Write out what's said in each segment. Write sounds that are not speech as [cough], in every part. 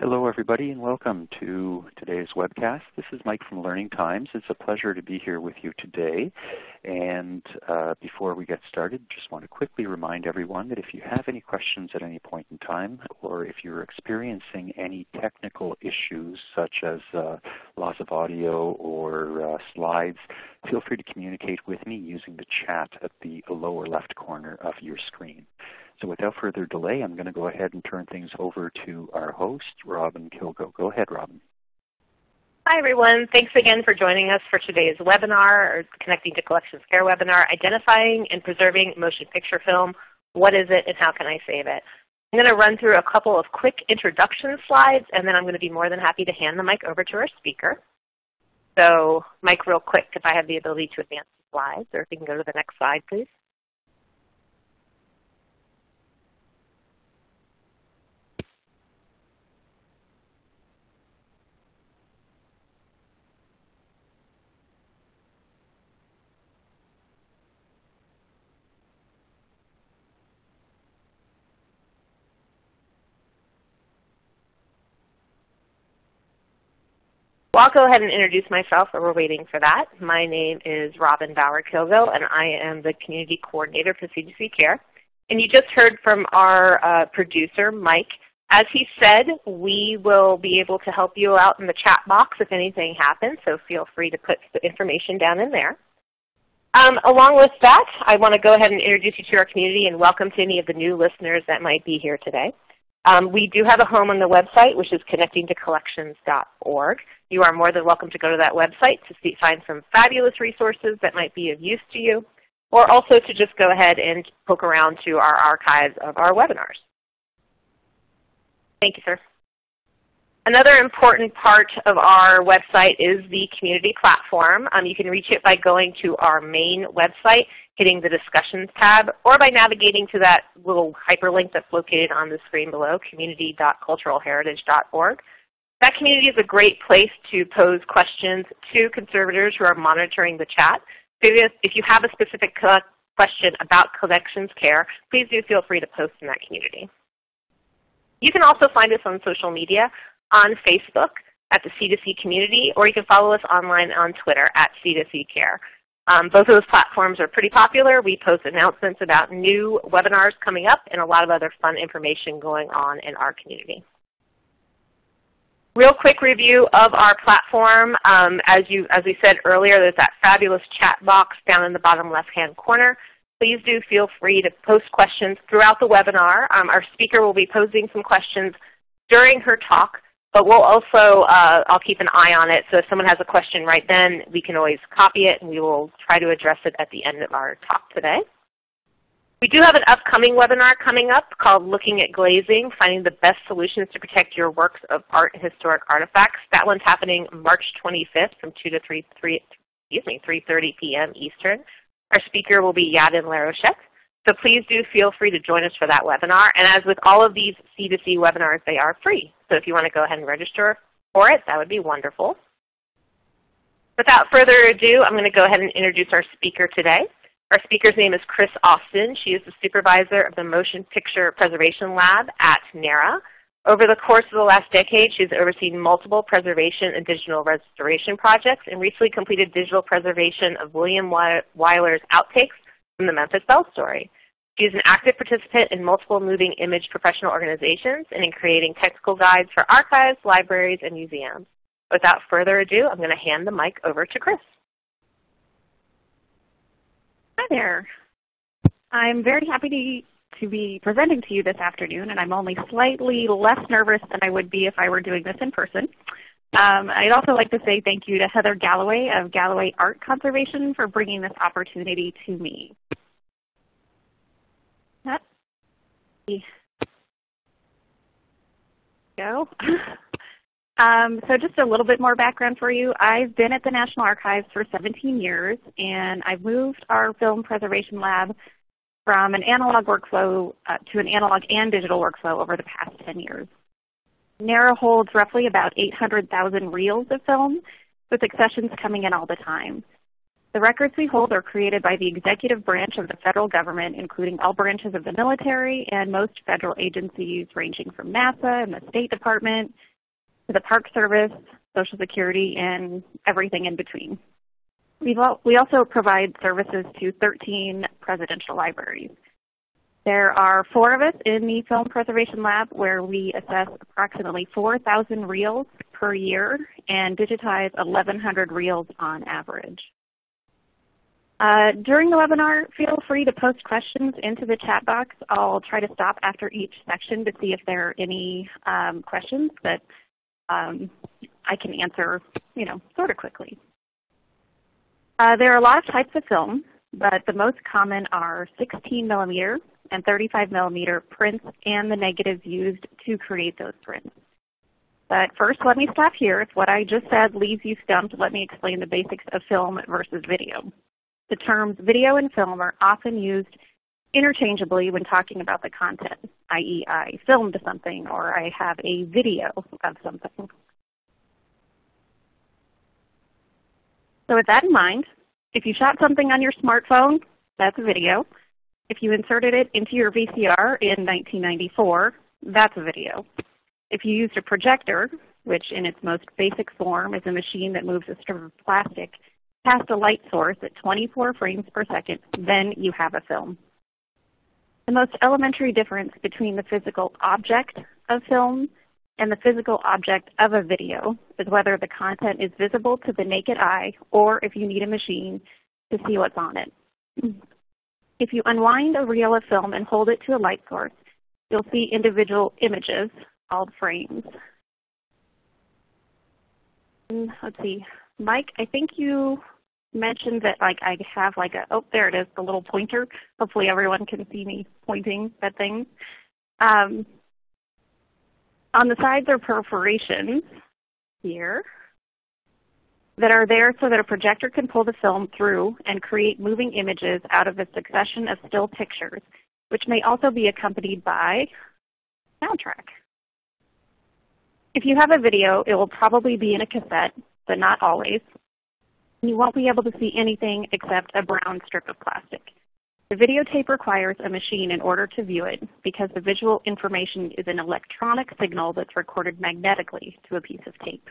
Hello everybody and welcome to today's webcast. This is Mike from Learning Times. It's a pleasure to be here with you today. And uh, before we get started, just want to quickly remind everyone that if you have any questions at any point in time, or if you're experiencing any technical issues such as uh, loss of audio or uh, slides, feel free to communicate with me using the chat at the lower left corner of your screen. So without further delay, I'm going to go ahead and turn things over to our host, Robin Kilgo. Go ahead, Robin. Hi everyone. Thanks again for joining us for today's webinar, or Connecting to Collections Care webinar, Identifying and Preserving Motion Picture Film. What is it and how can I save it? I'm going to run through a couple of quick introduction slides and then I'm going to be more than happy to hand the mic over to our speaker. So Mike, real quick, if I have the ability to advance the slides, or if you can go to the next slide, please. Well, I'll go ahead and introduce myself while we're waiting for that. My name is Robin Bauer Kilgo, and I am the Community Coordinator for C2C Care. And you just heard from our uh, producer, Mike. As he said, we will be able to help you out in the chat box if anything happens, so feel free to put the information down in there. Um, along with that, I want to go ahead and introduce you to our community and welcome to any of the new listeners that might be here today. Um, we do have a home on the website, which is connectingtocollections.org. You are more than welcome to go to that website to see, find some fabulous resources that might be of use to you, or also to just go ahead and poke around to our archives of our webinars. Thank you, sir. Another important part of our website is the community platform. Um, you can reach it by going to our main website, hitting the discussions tab, or by navigating to that little hyperlink that's located on the screen below, community.culturalheritage.org. That community is a great place to pose questions to conservators who are monitoring the chat. If you have a specific question about collections care, please do feel free to post in that community. You can also find us on social media on Facebook at the C2C community, or you can follow us online on Twitter at C2C Care. Um, both of those platforms are pretty popular. We post announcements about new webinars coming up and a lot of other fun information going on in our community. Real quick review of our platform. Um, as, you, as we said earlier, there's that fabulous chat box down in the bottom left-hand corner. Please do feel free to post questions throughout the webinar. Um, our speaker will be posing some questions during her talk. But we'll also, uh, I'll keep an eye on it, so if someone has a question right then, we can always copy it and we will try to address it at the end of our talk today. We do have an upcoming webinar coming up called Looking at Glazing, Finding the Best Solutions to Protect Your Works of Art and Historic Artifacts. That one's happening March 25th from 2 to 3, 3 excuse me, 3.30 p.m. Eastern. Our speaker will be Yadin Larochette. So please do feel free to join us for that webinar. And as with all of these C2C webinars, they are free. So if you want to go ahead and register for it, that would be wonderful. Without further ado, I'm going to go ahead and introduce our speaker today. Our speaker's name is Criss Austin. She is the supervisor of the Motion Picture Preservation Lab at NARA. Over the course of the last decade, she's overseen multiple preservation and digital restoration projects and recently completed digital preservation of William Wyler's outtakes from the Memphis Belle story. She is an active participant in multiple moving image professional organizations and in creating technical guides for archives, libraries, and museums. Without further ado, I'm going to hand the mic over to Criss. Hi there. I'm very happy to, to be presenting to you this afternoon, and I'm only slightly less nervous than I would be if I were doing this in person. Um, I'd also like to say thank you to Heather Galloway of Galloway Art Conservation for bringing this opportunity to me. Go. [laughs] um, so just a little bit more background for you. I've been at the National Archives for 17 years, and I've moved our film preservation lab from an analog workflow uh, to an analog and digital workflow over the past 10 years. NARA holds roughly about 800,000 reels of film, with accessions coming in all the time. The records we hold are created by the executive branch of the federal government, including all branches of the military and most federal agencies ranging from NASA and the State Department to the Park Service, Social Security, and everything in between. Al we also provide services to 13 presidential libraries. There are four of us in the Film Preservation Lab where we assess approximately 4,000 reels per year and digitize 1,100 reels on average. Uh, during the webinar, feel free to post questions into the chat box. I'll try to stop after each section to see if there are any um, questions that um, I can answer, you know, sort of quickly. Uh, there are a lot of types of film, but the most common are 16 millimeter and 35 millimeter prints and the negatives used to create those prints. But first, let me stop here. If what I just said leaves you stumped, let me explain the basics of film versus video. The terms video and film are often used interchangeably when talking about the content, i.e. I filmed something or I have a video of something. So with that in mind, if you shot something on your smartphone, that's a video. If you inserted it into your VCR in 1994, that's a video. If you used a projector, which in its most basic form is a machine that moves a strip of plastic past a light source at 24 frames per second, then you have a film. The most elementary difference between the physical object of film and the physical object of a video is whether the content is visible to the naked eye or if you need a machine to see what's on it. If you unwind a reel of film and hold it to a light source, you'll see individual images called frames. Mm, let's see, Mike, I think you mentioned that like I have like a, oh, there it is, the little pointer. Hopefully everyone can see me pointing at things. Um, on the sides are perforations here that are there so that a projector can pull the film through and create moving images out of a succession of still pictures, which may also be accompanied by soundtrack. If you have a video, it will probably be in a cassette, but not always. You won't be able to see anything except a brown strip of plastic. The videotape requires a machine in order to view it because the visual information is an electronic signal that's recorded magnetically to a piece of tape.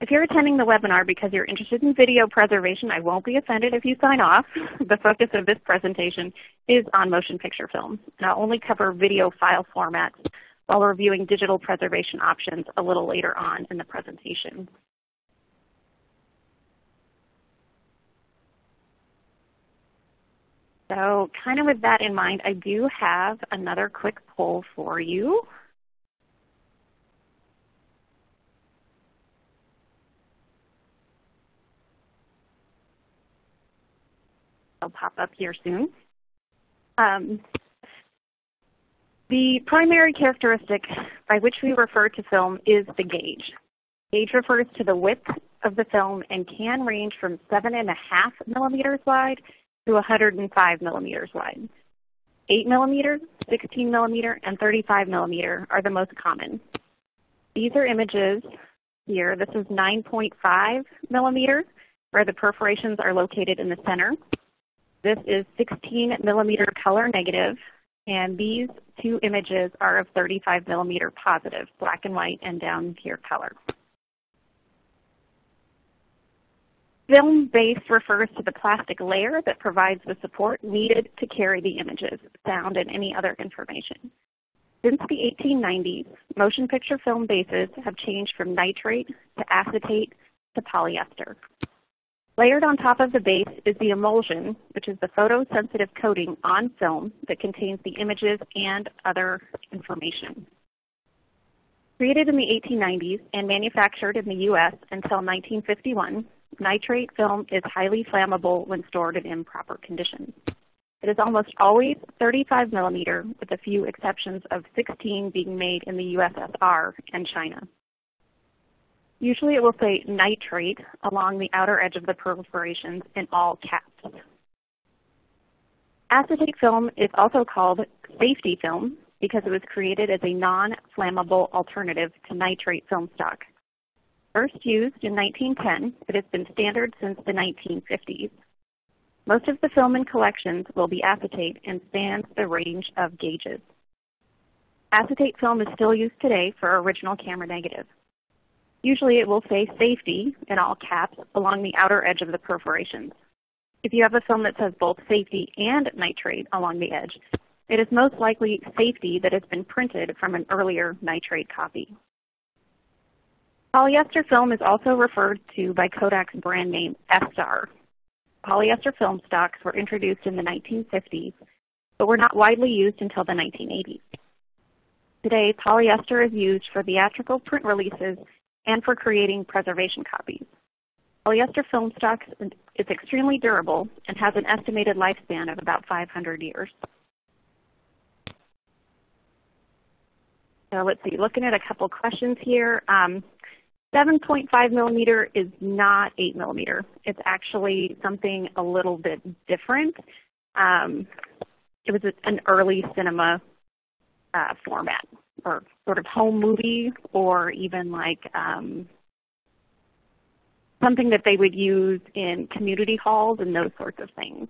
If you're attending the webinar because you're interested in video preservation, I won't be offended if you sign off. [laughs] the focus of this presentation is on motion picture film, and I'll only cover video file formats while reviewing digital preservation options a little later on in the presentation. So kind of with that in mind, I do have another quick poll for you. I'll pop up here soon. Um, the primary characteristic by which we refer to film is the gauge. Gauge refers to the width of the film and can range from 7.5 millimeters wide to 105 millimeters wide. 8 millimeter, 16 millimeter, and 35 millimeter are the most common. These are images here. This is 9.5 millimeter, where the perforations are located in the center. This is 16 millimeter color negative, and these two images are of 35 millimeter positive, black and white and down here color. Film base refers to the plastic layer that provides the support needed to carry the images, sound, and any other information. Since the 1890s, motion picture film bases have changed from nitrate to acetate to polyester. Layered on top of the base is the emulsion, which is the photosensitive coating on film that contains the images and other information. Created in the 1890s and manufactured in the U.S. until 1951, nitrate film is highly flammable when stored in improper conditions. It is almost always 35 millimeter, with a few exceptions of 16 being made in the USSR and China. Usually it will say nitrate along the outer edge of the perforations in all caps. Acetate film is also called safety film because it was created as a non-flammable alternative to nitrate film stock. First used in 1910, it has been standard since the 1950s. Most of the film in collections will be acetate and spans the range of gauges. Acetate film is still used today for original camera negatives. Usually it will say safety in all caps along the outer edge of the perforations. If you have a film that says both safety and nitrate along the edge, it is most likely safety that has been printed from an earlier nitrate copy. Polyester film is also referred to by Kodak's brand name Estar. Polyester film stocks were introduced in the 1950s, but were not widely used until the 1980s. Today, polyester is used for theatrical print releases and for creating preservation copies. Polyester film stock is extremely durable and has an estimated lifespan of about 500 years. So let's see, looking at a couple questions here. Um, 7.5 millimeter is not 8 millimeter. It's actually something a little bit different. Um, it was an early cinema uh, format or sort of home movie or even like um, something that they would use in community halls and those sorts of things.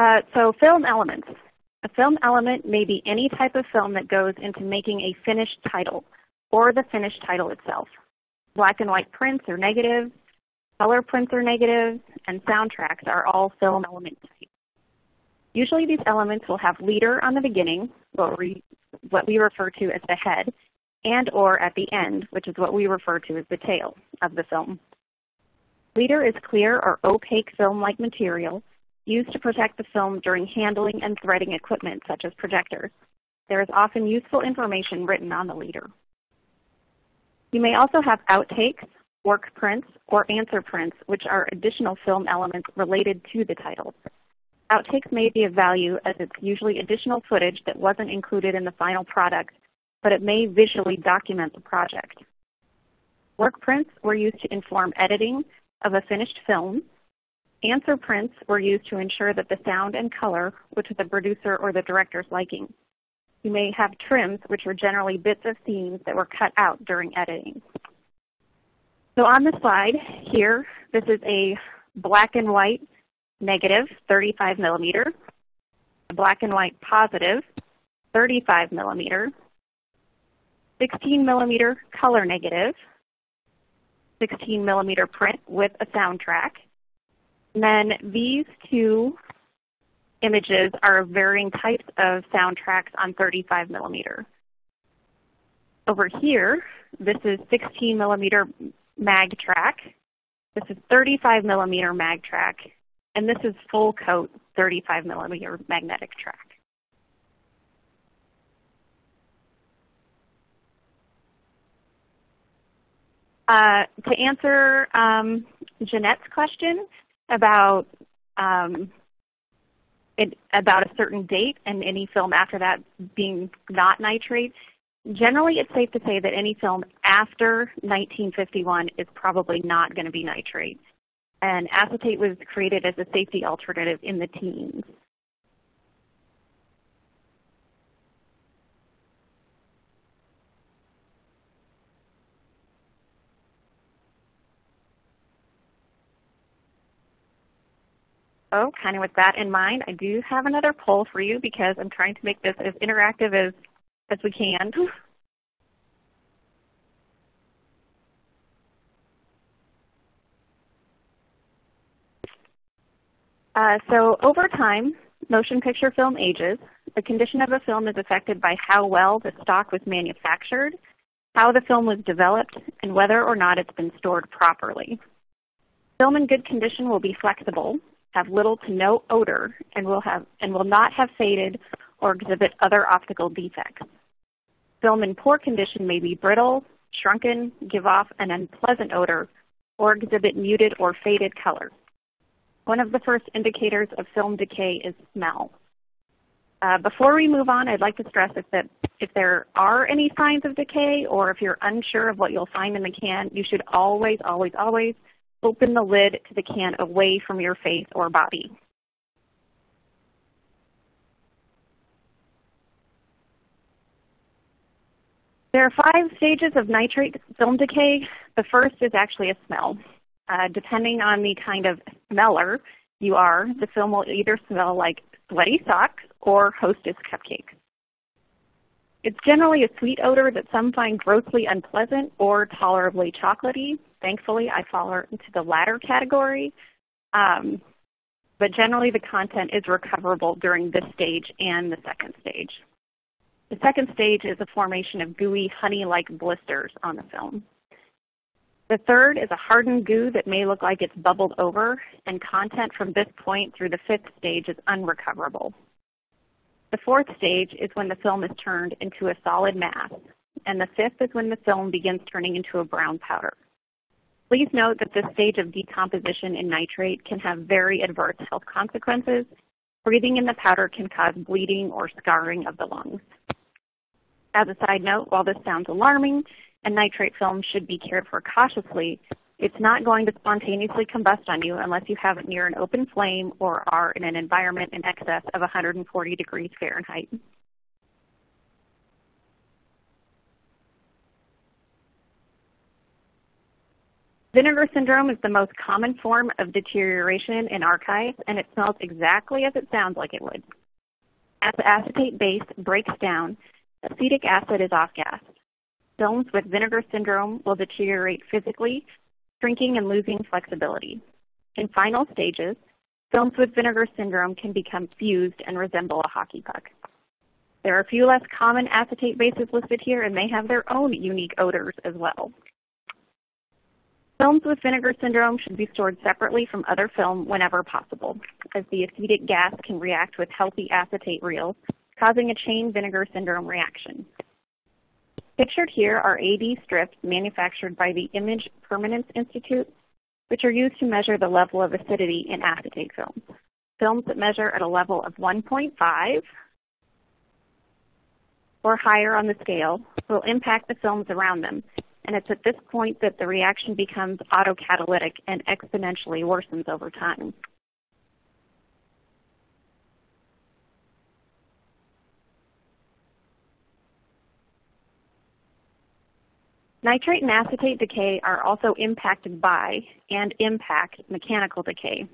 Uh, so film elements. A film element may be any type of film that goes into making a finished title or the finished title itself. Black and white prints or negatives, color prints or negatives, and soundtracks are all film element types. Usually these elements will have leader on the beginning, what we, what we refer to as the head, and or at the end, which is what we refer to as the tail of the film. Leader is clear or opaque film-like material used to protect the film during handling and threading equipment such as projectors. There is often useful information written on the leader. You may also have outtakes, work prints, or answer prints, which are additional film elements related to the title. Outtakes may be of value as it's usually additional footage that wasn't included in the final product, but it may visually document the project. Work prints were used to inform editing of a finished film, Answer prints were used to ensure that the sound and color were to the producer or the director's liking. You may have trims, which were generally bits of scenes that were cut out during editing. So on the slide here, this is a black and white negative 35 millimeter, a black and white positive 35 millimeter, 16 millimeter color negative, 16 millimeter print with a soundtrack, then these two images are varying types of soundtracks on 35 millimeter. Over here, this is 16 millimeter mag track. This is 35 millimeter mag track. And this is full coat 35 millimeter magnetic track. Uh, to answer um, Jeanette's question, about um, it, about a certain date and any film after that being not nitrate. Generally, it's safe to say that any film after 1951 is probably not going to be nitrate. And acetate was created as a safety alternative in the teens. Oh, kind of with that in mind, I do have another poll for you because I'm trying to make this as interactive as, as we can. Uh, so over time, motion picture film ages. The condition of a film is affected by how well the stock was manufactured, how the film was developed, and whether or not it's been stored properly. Film in good condition will be flexible, have little to no odor and will, have, and will not have faded or exhibit other optical defects. Film in poor condition may be brittle, shrunken, give off an unpleasant odor, or exhibit muted or faded color. One of the first indicators of film decay is smell. Uh, before we move on, I'd like to stress if, that if there are any signs of decay or if you're unsure of what you'll find in the can, you should always, always, always open the lid to the can away from your face or body. There are five stages of nitrate film decay. The first is actually a smell. Uh, depending on the kind of smeller you are, the film will either smell like sweaty socks or hostess cupcakes. It's generally a sweet odor that some find grossly unpleasant or tolerably chocolatey. Thankfully, I fall into the latter category. Um, but generally, the content is recoverable during this stage and the second stage. The second stage is the formation of gooey, honey-like blisters on the film. The third is a hardened goo that may look like it's bubbled over, and content from this point through the fifth stage is unrecoverable. The fourth stage is when the film is turned into a solid mass, and the fifth is when the film begins turning into a brown powder. Please note that this stage of decomposition in nitrate can have very adverse health consequences. Breathing in the powder can cause bleeding or scarring of the lungs. As a side note, while this sounds alarming and nitrate film should be cared for cautiously, it's not going to spontaneously combust on you unless you have it near an open flame or are in an environment in excess of 140 degrees Fahrenheit. Vinegar syndrome is the most common form of deterioration in archives, and it smells exactly as it sounds like it would. As the acetate base breaks down, acetic acid is off-gassed. Films with vinegar syndrome will deteriorate physically, shrinking and losing flexibility. In final stages, films with vinegar syndrome can become fused and resemble a hockey puck. There are a few less common acetate bases listed here, and they have their own unique odors as well. Films with vinegar syndrome should be stored separately from other film whenever possible, as the acetic gas can react with healthy acetate reels, causing a chain vinegar syndrome reaction. Pictured here are AD strips manufactured by the Image Permanence Institute, which are used to measure the level of acidity in acetate films. Films that measure at a level of 1.5 or higher on the scale will impact the films around them, and it's at this point that the reaction becomes autocatalytic and exponentially worsens over time. Nitrate and acetate decay are also impacted by and impact mechanical decay.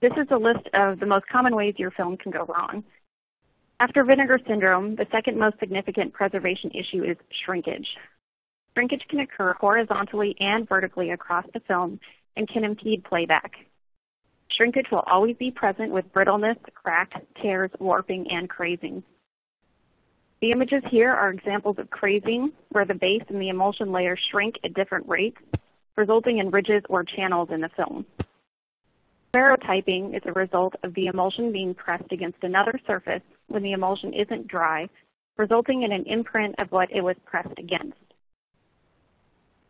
This is a list of the most common ways your film can go wrong. After vinegar syndrome, the second most significant preservation issue is shrinkage. Shrinkage can occur horizontally and vertically across the film and can impede playback. Shrinkage will always be present with brittleness, crack, tears, warping, and crazing. The images here are examples of crazing, where the base and the emulsion layer shrink at different rates, resulting in ridges or channels in the film. Ferrotyping is a result of the emulsion being pressed against another surface when the emulsion isn't dry, resulting in an imprint of what it was pressed against.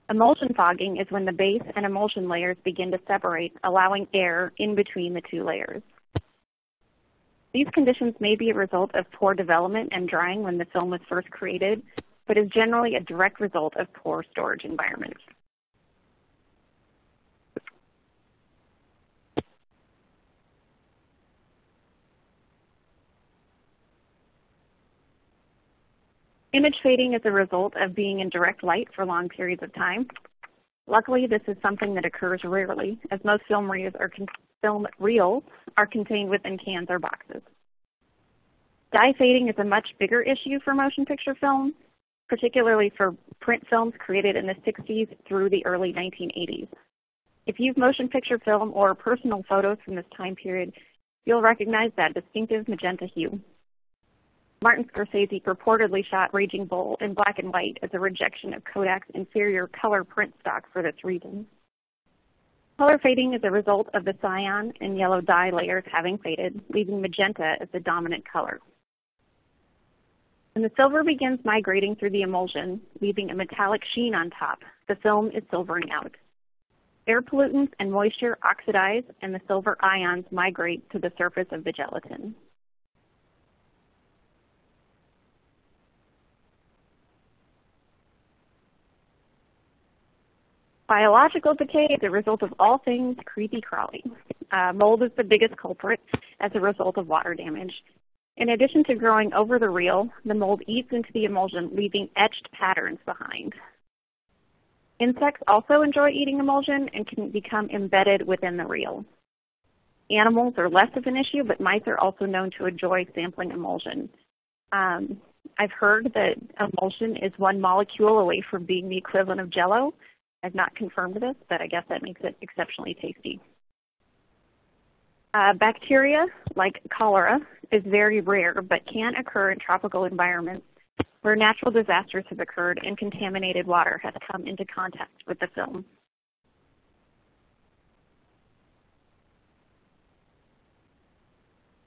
Emulsion fogging is when the base and emulsion layers begin to separate, allowing air in between the two layers. These conditions may be a result of poor development and drying when the film was first created, but is generally a direct result of poor storage environments. Image fading is a result of being in direct light for long periods of time. Luckily, this is something that occurs rarely, as most film reels are, film reels are contained within cans or boxes. Dye fading is a much bigger issue for motion picture film, particularly for print films created in the 60s through the early 1980s. If you've motion picture film or personal photos from this time period, you'll recognize that distinctive magenta hue. Martin Scorsese purportedly shot Raging Bull in black and white as a rejection of Kodak's inferior color print stock for this reason. Color fading is a result of the cyan and yellow dye layers having faded, leaving magenta as the dominant color. When the silver begins migrating through the emulsion, leaving a metallic sheen on top, the film is silvering out. Air pollutants and moisture oxidize and the silver ions migrate to the surface of the gelatin. Biological decay is a result of all things creepy crawly. Uh, mold is the biggest culprit as a result of water damage. In addition to growing over the reel, the mold eats into the emulsion, leaving etched patterns behind. Insects also enjoy eating emulsion and can become embedded within the reel. Animals are less of an issue, but mice are also known to enjoy sampling emulsion. Um, I've heard that emulsion is one molecule away from being the equivalent of jello. I've not confirmed this, but I guess that makes it exceptionally tasty. Uh, bacteria, like cholera, is very rare but can occur in tropical environments where natural disasters have occurred and contaminated water has come into contact with the film.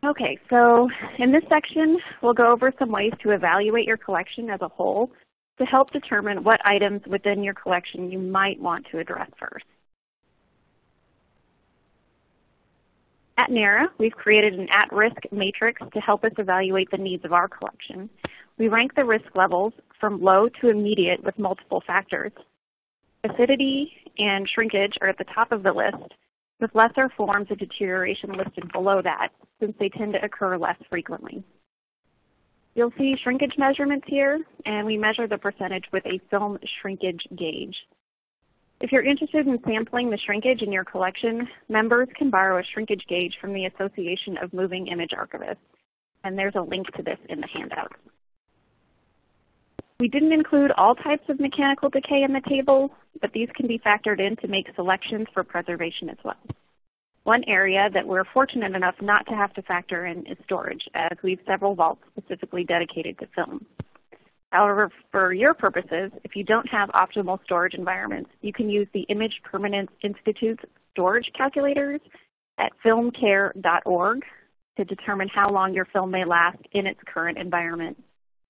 Okay, so in this section, we'll go over some ways to evaluate your collection as a whole to help determine what items within your collection you might want to address first. At NARA, we've created an at-risk matrix to help us evaluate the needs of our collection. We rank the risk levels from low to immediate with multiple factors. Acidity and shrinkage are at the top of the list, with lesser forms of deterioration listed below that, since they tend to occur less frequently. You'll see shrinkage measurements here, and we measure the percentage with a film shrinkage gauge. If you're interested in sampling the shrinkage in your collection, members can borrow a shrinkage gauge from the Association of Moving Image Archivists, and there's a link to this in the handout. We didn't include all types of mechanical decay in the table, but these can be factored in to make selections for preservation as well. One area that we're fortunate enough not to have to factor in is storage, as we have several vaults specifically dedicated to film. However, for your purposes, if you don't have optimal storage environments, you can use the Image Permanence Institute's storage calculators at filmcare.org to determine how long your film may last in its current environment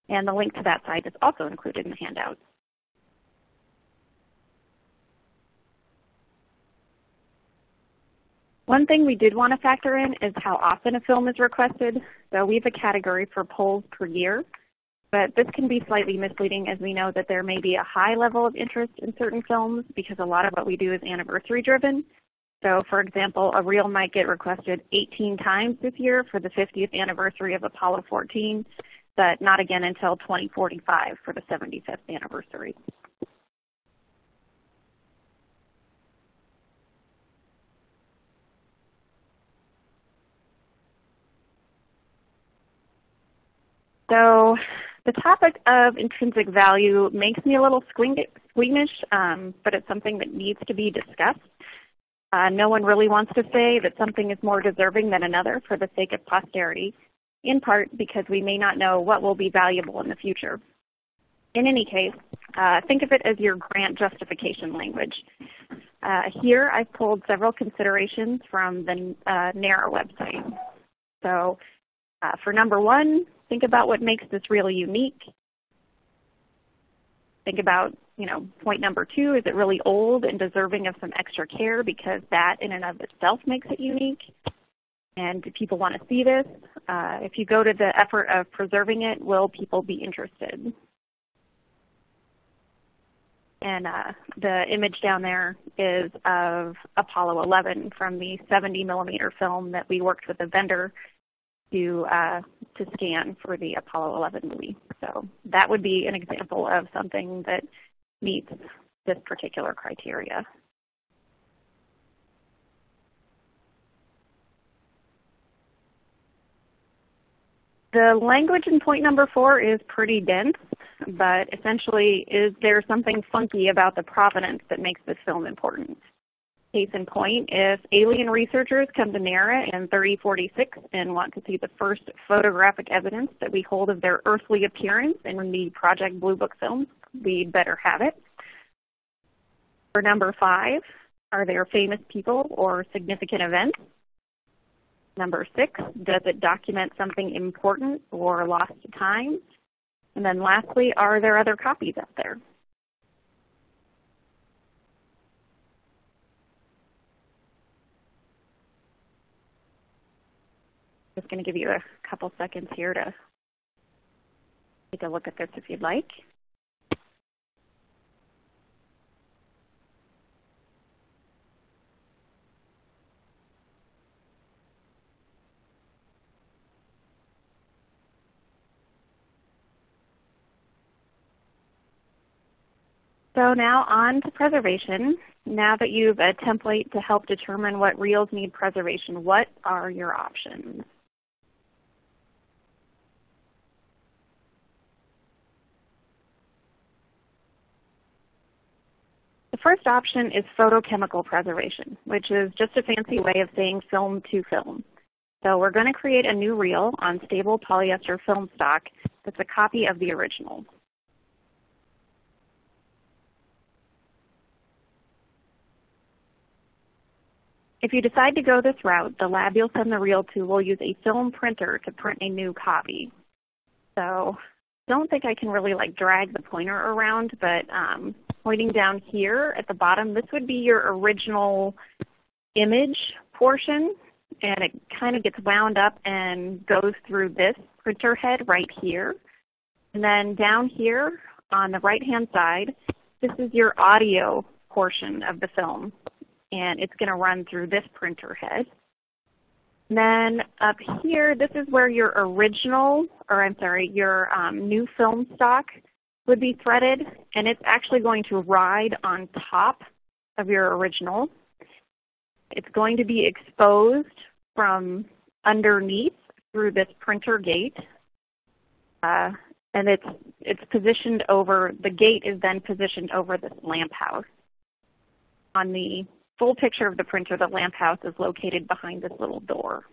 and the link to that site is also included in the handout. One thing we did want to factor in is how often a film is requested. So we have a category for polls per year, but this can be slightly misleading as we know that there may be a high level of interest in certain films because a lot of what we do is anniversary driven. So for example, a reel might get requested 18 times this year for the 50th anniversary of Apollo 14, but not again until 2045 for the 75th anniversary. So the topic of intrinsic value makes me a little squeamish, um, but it's something that needs to be discussed. Uh, no one really wants to say that something is more deserving than another for the sake of posterity in part because we may not know what will be valuable in the future. In any case, uh, think of it as your grant justification language. Uh, here I've pulled several considerations from the uh, NARA website. So uh, for number one, think about what makes this really unique. Think about, you know, point number two, is it really old and deserving of some extra care because that in and of itself makes it unique? and do people want to see this. Uh, if you go to the effort of preserving it, will people be interested? And uh, the image down there is of Apollo 11 from the 70 millimeter film that we worked with a vendor to uh, to scan for the Apollo 11 movie. So that would be an example of something that meets this particular criteria. The language in point number four is pretty dense, but essentially, is there something funky about the provenance that makes this film important? Case in point, if alien researchers come to NARA in 3046 and want to see the first photographic evidence that we hold of their earthly appearance in the Project Blue Book film, we'd better have it. For number five, are there famous people or significant events Number six, does it document something important or lost time? And then lastly, are there other copies out there? just going to give you a couple seconds here to take a look at this if you'd like. So now on to preservation. Now that you've a template to help determine what reels need preservation, what are your options? First option is photochemical preservation, which is just a fancy way of saying film to film. So we're going to create a new reel on stable polyester film stock that's a copy of the original. If you decide to go this route, the lab you'll send the reel to will use a film printer to print a new copy. So I don't think I can really like drag the pointer around, but um, pointing down here at the bottom, this would be your original image portion, and it kind of gets wound up and goes through this printer head right here. And then down here on the right-hand side, this is your audio portion of the film and it's going to run through this printer head. And then up here, this is where your original, or I'm sorry, your um, new film stock would be threaded, and it's actually going to ride on top of your original. It's going to be exposed from underneath through this printer gate. Uh, and it's, it's positioned over, the gate is then positioned over this lamp house on the full picture of the printer, the lamp house is located behind this little door.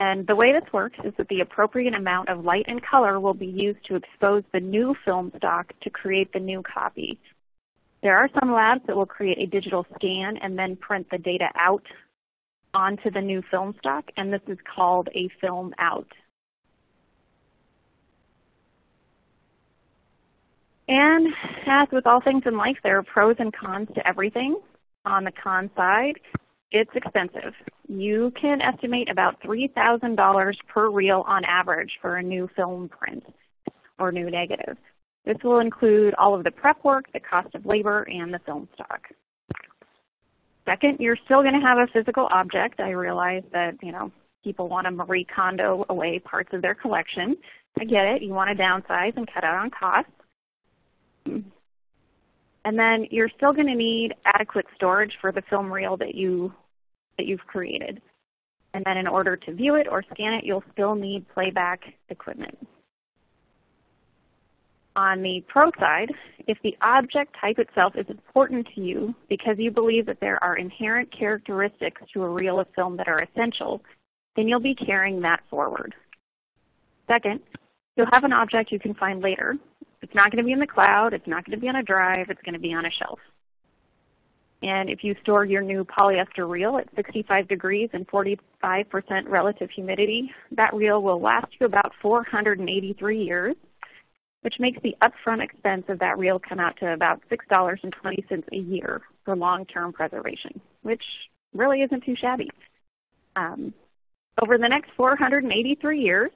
And the way this works is that the appropriate amount of light and color will be used to expose the new film stock to create the new copy. There are some labs that will create a digital scan and then print the data out onto the new film stock, and this is called a film out. And as with all things in life, there are pros and cons to everything. On the con side, it's expensive. You can estimate about $3,000 per reel on average for a new film print or new negative. This will include all of the prep work, the cost of labor, and the film stock. Second, you're still going to have a physical object. I realize that, you know, people want to Marie Kondo away parts of their collection. I get it. You want to downsize and cut out on costs. And then you're still going to need adequate storage for the film reel that, you, that you've created. And then in order to view it or scan it, you'll still need playback equipment. On the pro side, if the object type itself is important to you because you believe that there are inherent characteristics to a reel of film that are essential, then you'll be carrying that forward. Second, you'll have an object you can find later, it's not going to be in the cloud. It's not going to be on a drive. It's going to be on a shelf. And if you store your new polyester reel at 65 degrees and 45% relative humidity, that reel will last you about 483 years, which makes the upfront expense of that reel come out to about $6.20 a year for long-term preservation, which really isn't too shabby. Um, over the next 483 years,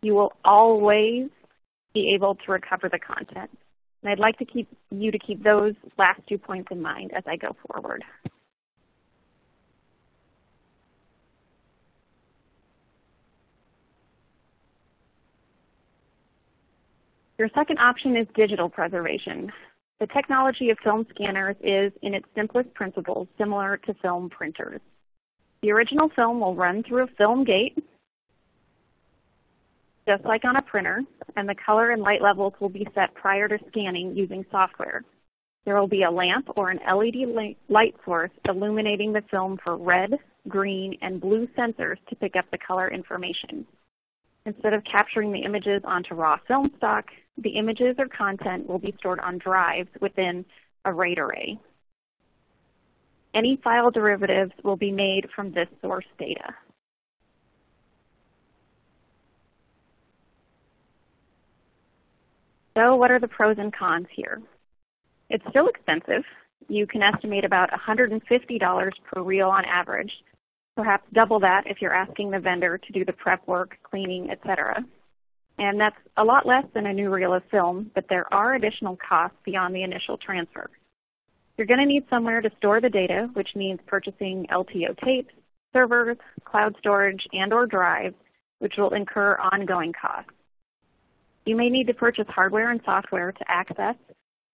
you will always be able to recover the content. And I'd like to keep you to keep those last two points in mind as I go forward. Your second option is digital preservation. The technology of film scanners is, in its simplest principles, similar to film printers. The original film will run through a film gate just like on a printer, and the color and light levels will be set prior to scanning using software. There will be a lamp or an LED light source illuminating the film for red, green, and blue sensors to pick up the color information. Instead of capturing the images onto raw film stock, the images or content will be stored on drives within a RAID array. Any file derivatives will be made from this source data. So what are the pros and cons here? It's still expensive. You can estimate about $150 per reel on average, perhaps double that if you're asking the vendor to do the prep work, cleaning, etc. And that's a lot less than a new reel of film, but there are additional costs beyond the initial transfer. You're going to need somewhere to store the data, which means purchasing LTO tapes, servers, cloud storage, and or drives, which will incur ongoing costs. You may need to purchase hardware and software to access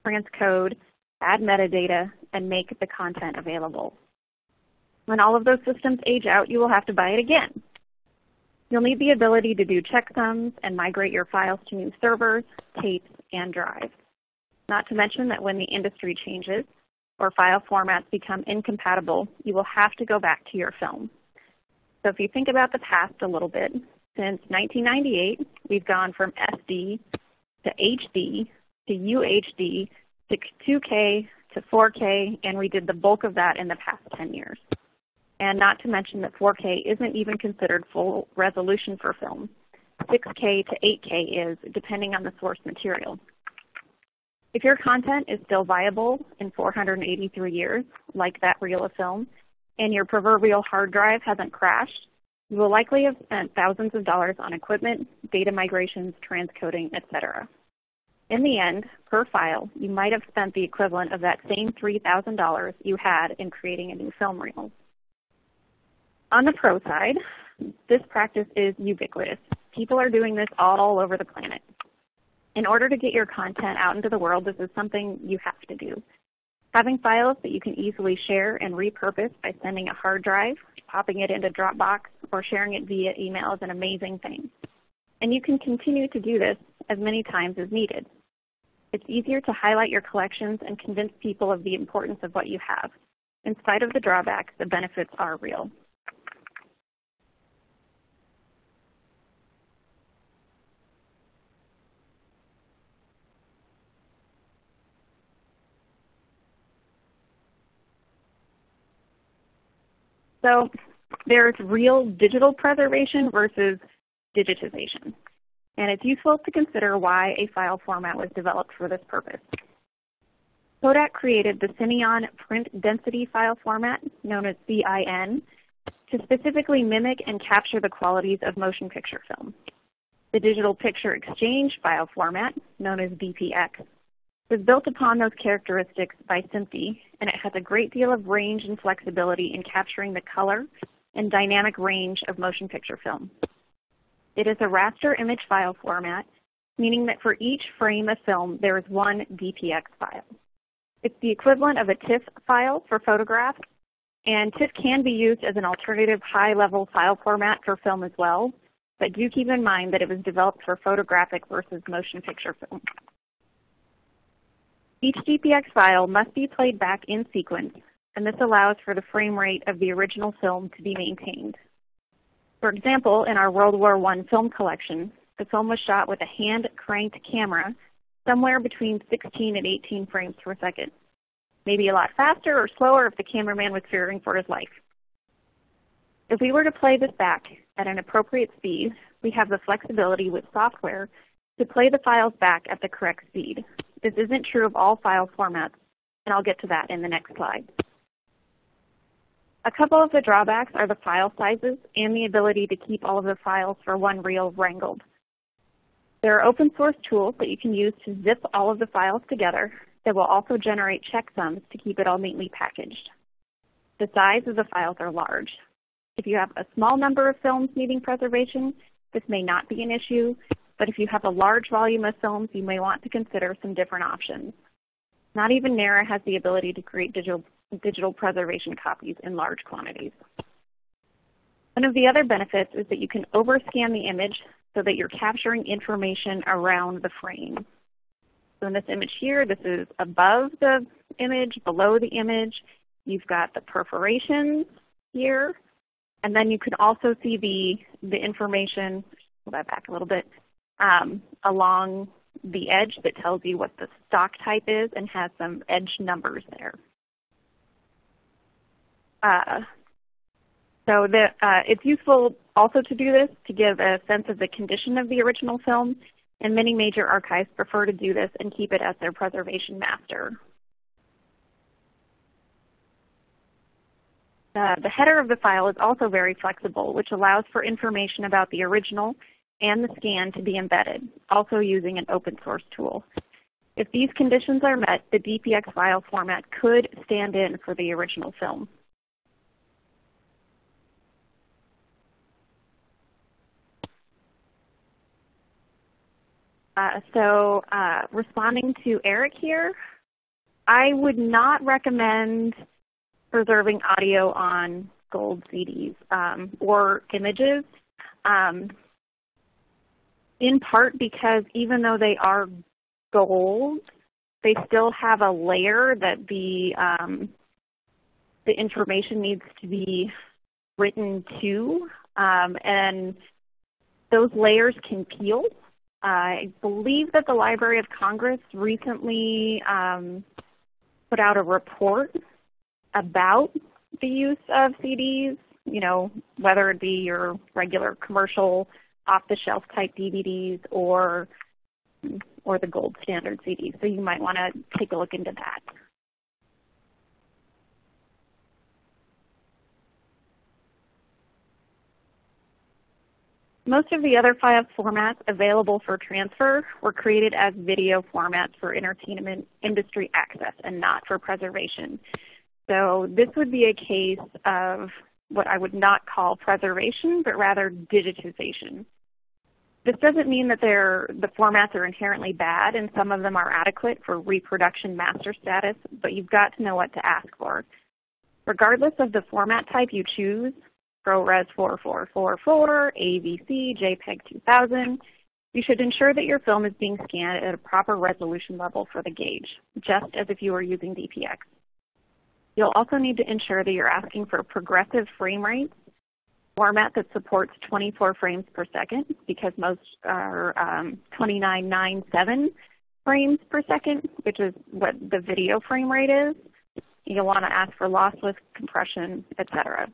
transcode, add metadata, and make the content available. When all of those systems age out, you will have to buy it again. You'll need the ability to do checksums and migrate your files to new servers, tapes, and drives. Not to mention that when the industry changes or file formats become incompatible, you will have to go back to your film. So if you think about the past a little bit, since 1998, we've gone from SD to HD to UHD to 2K to 4K, and we did the bulk of that in the past 10 years. And not to mention that 4K isn't even considered full resolution for film. 6K to 8K is, depending on the source material. If your content is still viable in 483 years, like that reel of film, and your proverbial hard drive hasn't crashed, you will likely have spent thousands of dollars on equipment, data migrations, transcoding, etc. In the end, per file, you might have spent the equivalent of that same $3,000 you had in creating a new film reel. On the pro side, this practice is ubiquitous. People are doing this all over the planet. In order to get your content out into the world, this is something you have to do. Having files that you can easily share and repurpose by sending a hard drive, popping it into Dropbox, or sharing it via email is an amazing thing. And you can continue to do this as many times as needed. It's easier to highlight your collections and convince people of the importance of what you have. In spite of the drawbacks, the benefits are real. So there's real digital preservation versus digitization. And it's useful to consider why a file format was developed for this purpose. Kodak created the Cineon Print Density File Format, known as CIN, to specifically mimic and capture the qualities of motion picture film. The Digital Picture Exchange file format, known as DPX, was built upon those characteristics by SMPTE, and it has a great deal of range and flexibility in capturing the color and dynamic range of motion picture film. It is a raster image file format, meaning that for each frame of film, there is one DPX file. It's the equivalent of a TIFF file for photographs, and TIFF can be used as an alternative high-level file format for film as well, but do keep in mind that it was developed for photographic versus motion picture film. Each DPX file must be played back in sequence, and this allows for the frame rate of the original film to be maintained. For example, in our World War I film collection, the film was shot with a hand-cranked camera somewhere between 16 and 18 frames per second. Maybe a lot faster or slower if the cameraman was fearing for his life. If we were to play this back at an appropriate speed, we have the flexibility with software to play the files back at the correct speed. This isn't true of all file formats, and I'll get to that in the next slide. A couple of the drawbacks are the file sizes and the ability to keep all of the files for one reel wrangled. There are open source tools that you can use to zip all of the files together that will also generate checksums to keep it all neatly packaged. The size of the files are large. If you have a small number of films needing preservation, this may not be an issue, but if you have a large volume of films, you may want to consider some different options. Not even NARA has the ability to create digital, digital preservation copies in large quantities. One of the other benefits is that you can overscan the image so that you're capturing information around the frame. So in this image here, this is above the image, below the image. You've got the perforations here. And then you can also see the, the information, pull that back a little bit, um, along the edge that tells you what the stock type is and has some edge numbers there. Uh, so the, uh, it's useful also to do this to give a sense of the condition of the original film, and many major archives prefer to do this and keep it as their preservation master. Uh, the header of the file is also very flexible, which allows for information about the original and the scan to be embedded, also using an open source tool. If these conditions are met, the DPX file format could stand in for the original film. Uh, so uh, responding to Eric here, I would not recommend preserving audio on gold CDs um, or images, um, in part because even though they are gold, they still have a layer that the um, the information needs to be written to, um, and those layers can peel. I believe that the Library of Congress recently um, put out a report about the use of CDs, you know, whether it be your regular commercial off-the-shelf type DVDs or or the gold standard CDs. So you might want to take a look into that. Most of the other file formats available for transfer were created as video formats for entertainment industry access and not for preservation. So this would be a case of what I would not call preservation, but rather digitization. This doesn't mean that the formats are inherently bad and some of them are adequate for reproduction master status, but you've got to know what to ask for. Regardless of the format type you choose, ProRes 4444, AVC, JPEG 2000. You should ensure that your film is being scanned at a proper resolution level for the gauge, just as if you were using DPX. You'll also need to ensure that you're asking for progressive frame rates, format that supports 24 frames per second, because most are um, 2997 frames per second, which is what the video frame rate is. You'll want to ask for lossless compression, etc.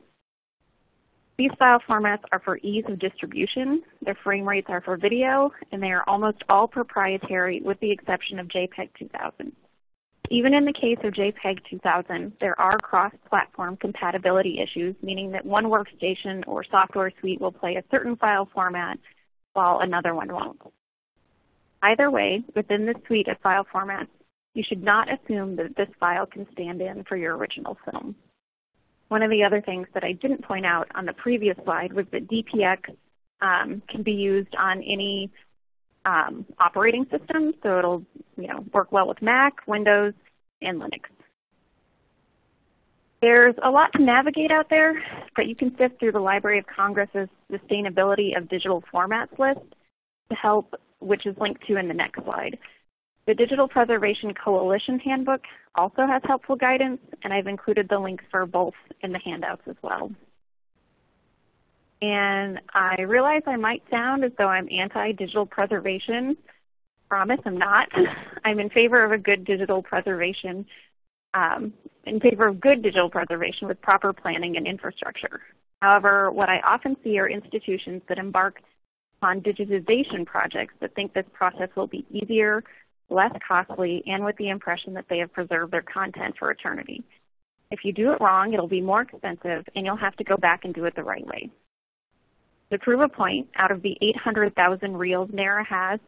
These file formats are for ease of distribution. Their frame rates are for video, and they are almost all proprietary with the exception of JPEG 2000. Even in the case of JPEG 2000, there are cross-platform compatibility issues, meaning that one workstation or software suite will play a certain file format while another one won't. Either way, within the suite of file formats, you should not assume that this file can stand in for your original film. One of the other things that I didn't point out on the previous slide was that DPX um, can be used on any um, operating system, so it'll you know, work well with Mac, Windows, and Linux. There's a lot to navigate out there, but you can sift through the Library of Congress's Sustainability of Digital Formats list to help, which is linked to in the next slide. The Digital Preservation Coalition Handbook also has helpful guidance, and I've included the links for both in the handouts as well. And I realize I might sound as though I'm anti-digital preservation. Promise I'm not. [laughs] I'm in favor of a good digital preservation, um, in favor of good digital preservation with proper planning and infrastructure. However, what I often see are institutions that embark on digitization projects that think this process will be easier, less costly, and with the impression that they have preserved their content for eternity. If you do it wrong, it'll be more expensive, and you'll have to go back and do it the right way. To prove a point, out of the 800,000 reels NARA has,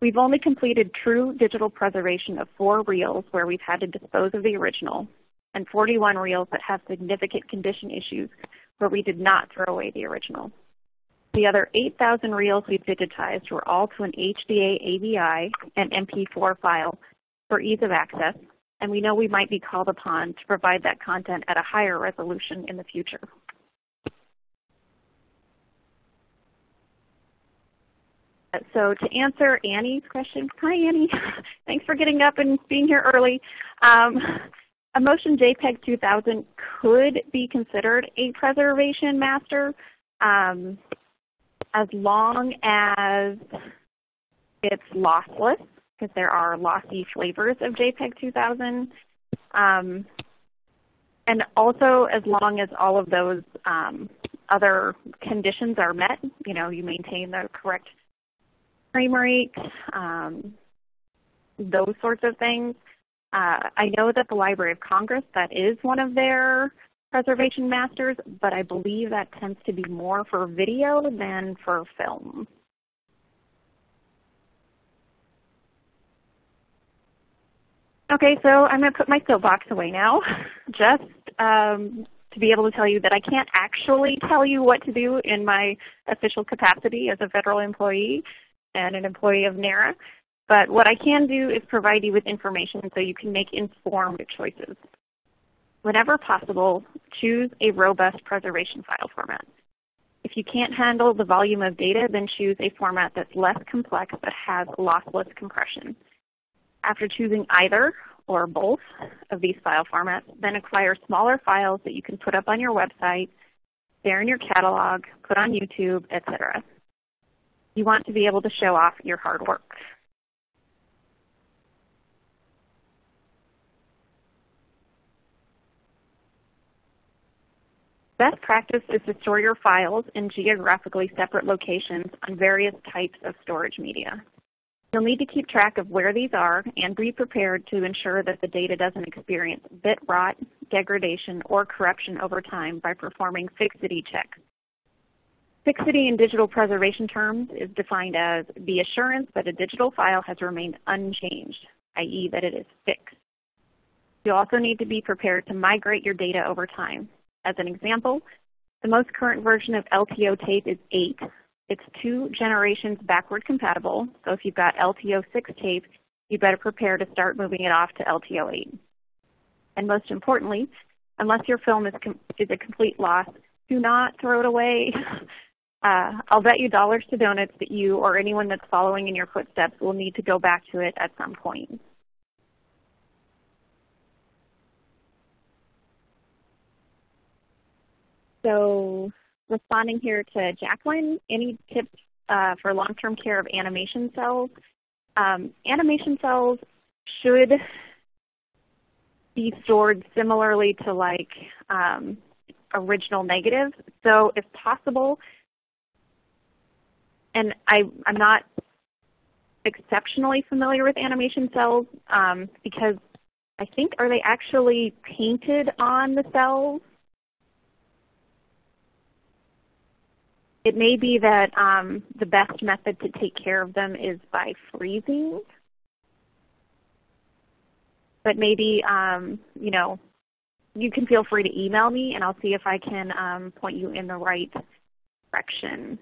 we've only completed true digital preservation of four reels where we've had to dispose of the original, and 41 reels that have significant condition issues where we did not throw away the original. The other 8,000 reels we've digitized were all to an HDA AVI and MP4 file for ease of access, and we know we might be called upon to provide that content at a higher resolution in the future. So to answer Annie's question, hi Annie, [laughs] thanks for getting up and being here early. Um, a motion JPEG 2000 could be considered a preservation master. Um, as long as it's lossless, because there are lossy flavors of JPEG 2000. Um, and also as long as all of those um, other conditions are met, you know, you maintain the correct frame rate, um, those sorts of things. Uh, I know that the Library of Congress, that is one of their preservation masters, but I believe that tends to be more for video than for film. Okay, so I'm going to put my soapbox away now, [laughs] just um, to be able to tell you that I can't actually tell you what to do in my official capacity as a federal employee and an employee of NARA. But what I can do is provide you with information so you can make informed choices. Whenever possible, choose a robust preservation file format. If you can't handle the volume of data, then choose a format that's less complex but has lossless compression. After choosing either or both of these file formats, then acquire smaller files that you can put up on your website, share in your catalog, put on YouTube, etc. You want to be able to show off your hard work. Best practice is to store your files in geographically separate locations on various types of storage media. You'll need to keep track of where these are and be prepared to ensure that the data doesn't experience bit rot, degradation, or corruption over time by performing fixity checks. Fixity in digital preservation terms is defined as the assurance that a digital file has remained unchanged, i.e. that it is fixed. You also need to be prepared to migrate your data over time. As an example, the most current version of LTO tape is 8. It's two generations backward compatible, so if you've got LTO 6 tape, you better prepare to start moving it off to LTO 8. And most importantly, unless your film is, is a complete loss, do not throw it away. [laughs] Uh, I'll bet you dollars to donuts that you or anyone that's following in your footsteps will need to go back to it at some point. So responding here to Jacqueline, any tips uh, for long-term care of animation cells? Um, animation cells should be stored similarly to like um, original negatives. So if possible, and I, I'm not exceptionally familiar with animation cells um, because I think, are they actually painted on the cells? It may be that um, the best method to take care of them is by freezing. But maybe, um, you know, you can feel free to email me and I'll see if I can um, point you in the right direction.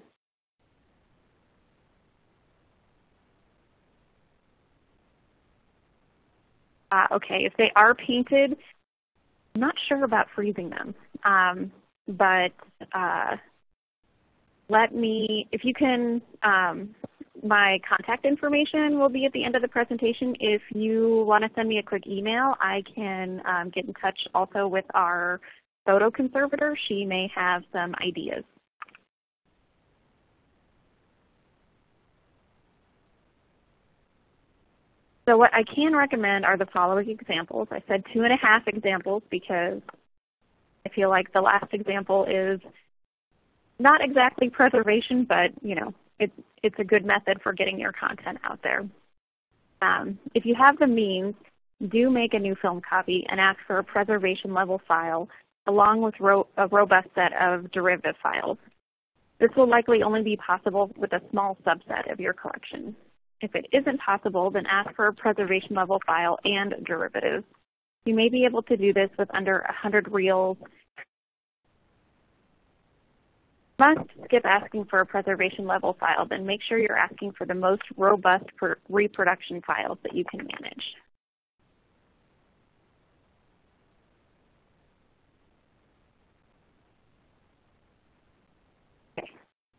Uh, okay, if they are painted, I'm not sure about freezing them, um, but uh, let me, if you can, um, my contact information will be at the end of the presentation. If you want to send me a quick email, I can um, get in touch also with our photo conservator. She may have some ideas. So what I can recommend are the following examples. I said two and a half examples because I feel like the last example is not exactly preservation, but you know, it, it's a good method for getting your content out there. Um, if you have the means, do make a new film copy and ask for a preservation level file along with ro a robust set of derivative files. This will likely only be possible with a small subset of your collection. If it isn't possible, then ask for a preservation level file and derivatives. You may be able to do this with under 100 reels must skip asking for a preservation level file, then make sure you're asking for the most robust reproduction files that you can manage. Okay,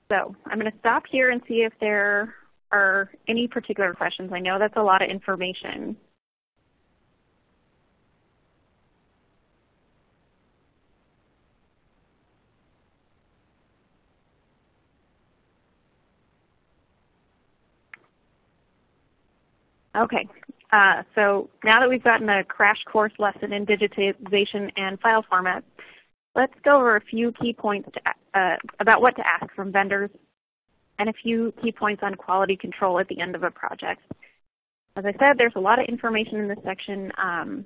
so I'm going to stop here and see if there are any particular questions. I know that's a lot of information. Okay, uh, so now that we've gotten a crash course lesson in digitization and file formats, let's go over a few key points to, uh, about what to ask from vendors and a few key points on quality control at the end of a project. As I said, there's a lot of information in this section um,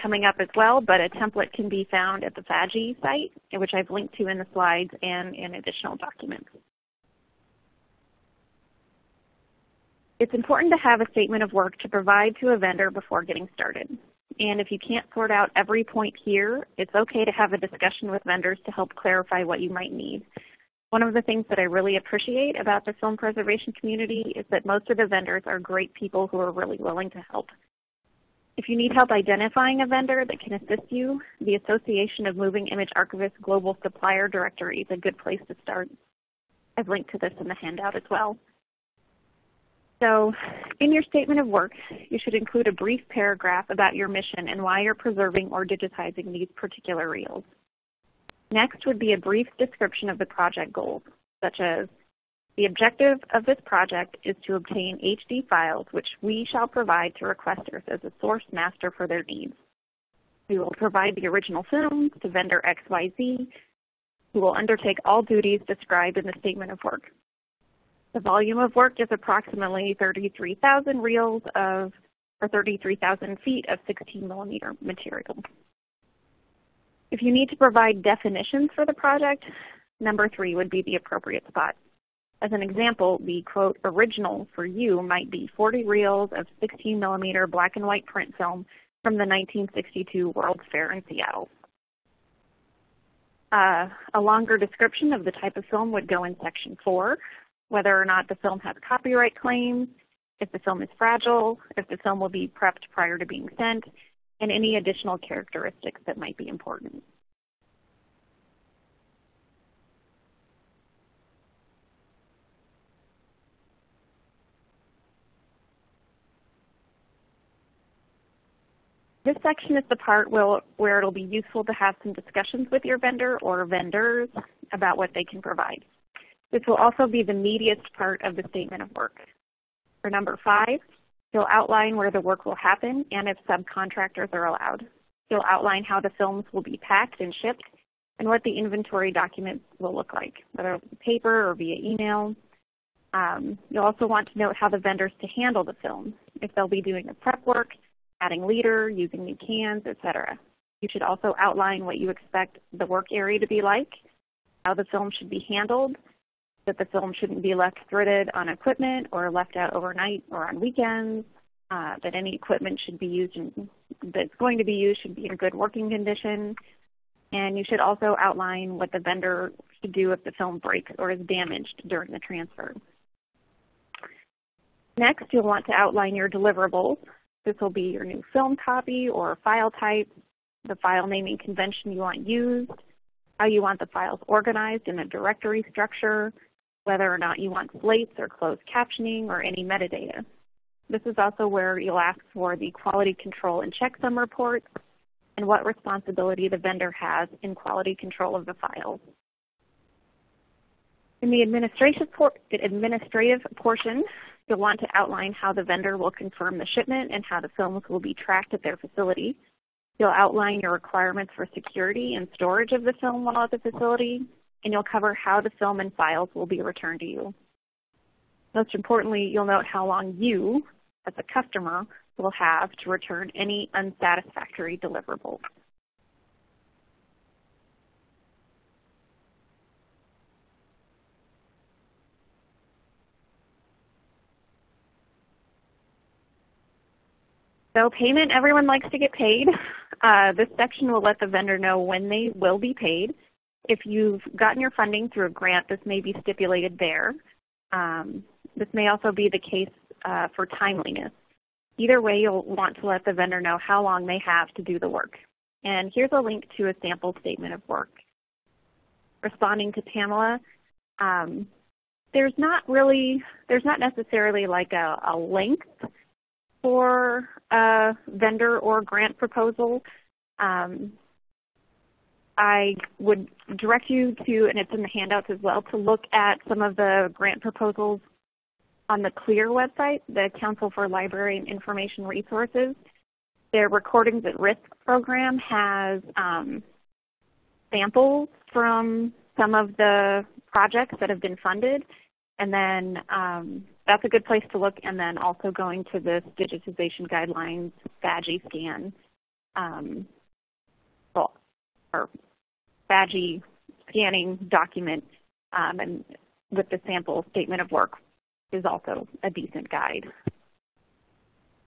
coming up as well, but a template can be found at the FADGI site, which I've linked to in the slides and in additional documents. It's important to have a statement of work to provide to a vendor before getting started. And if you can't sort out every point here, it's okay to have a discussion with vendors to help clarify what you might need. One of the things that I really appreciate about the film preservation community is that most of the vendors are great people who are really willing to help. If you need help identifying a vendor that can assist you, the Association of Moving Image Archivists Global Supplier Directory is a good place to start. I've linked to this in the handout as well. So in your statement of work, you should include a brief paragraph about your mission and why you're preserving or digitizing these particular reels. Next would be a brief description of the project goals, such as the objective of this project is to obtain HD files which we shall provide to requesters as a source master for their needs. We will provide the original films to vendor XYZ, who will undertake all duties described in the statement of work. The volume of work is approximately 33,000 reels of, or 33,000 feet of 16 millimeter material. If you need to provide definitions for the project, number three would be the appropriate spot. As an example, the quote, original for you might be 40 reels of 16 millimeter black and white print film from the 1962 World's Fair in Seattle. Uh, a longer description of the type of film would go in section four, whether or not the film has copyright claims, if the film is fragile, if the film will be prepped prior to being sent, and any additional characteristics that might be important. This section is the part where, it'll be useful to have some discussions with your vendor or vendors about what they can provide. This will also be the meatiest part of the statement of work. For number five, you'll outline where the work will happen and if subcontractors are allowed. You'll outline how the films will be packed and shipped and what the inventory documents will look like, whether paper or via email. Um, you'll also want to note how the vendors to handle the film, if they'll be doing the prep work, adding leader, using new cans, etc. You should also outline what you expect the work area to be like, how the film should be handled, that the film shouldn't be left threaded on equipment or left out overnight or on weekends, uh, that any equipment should be used in, that's going to be used should be in good working condition, and you should also outline what the vendor should do if the film breaks or is damaged during the transfer. Next, you'll want to outline your deliverables, this will be your new film copy or file type, the file naming convention you want used, how you want the files organized in a directory structure, whether or not you want slates or closed captioning or any metadata. This is also where you'll ask for the quality control and checksum reports and what responsibility the vendor has in quality control of the files. In the administrative, por administrative portion, You'll want to outline how the vendor will confirm the shipment and how the films will be tracked at their facility. You'll outline your requirements for security and storage of the film while at the facility, and you'll cover how the film and files will be returned to you. Most importantly, you'll note how long you, as a customer, will have to return any unsatisfactory deliverables. So payment, everyone likes to get paid. [laughs] Uh, this section will let the vendor know when they will be paid. If you've gotten your funding through a grant, this may be stipulated there. Um, this may also be the case uh, for timeliness. Either way, you'll want to let the vendor know how long they have to do the work. And here's a link to a sample statement of work. Responding to Pamela, um, there's not really, there's not necessarily like a, a length for a vendor or grant proposal, um, I would direct you to, and it's in the handouts as well, to look at some of the grant proposals on the CLIR website, the Council for Library and Information Resources. Their Recordings at Risk program has um, samples from some of the projects that have been funded, and then um, that's a good place to look. And then also going to this digitization guidelines FADGI scan um, or FADGI scanning document um, and with the sample statement of work is also a decent guide.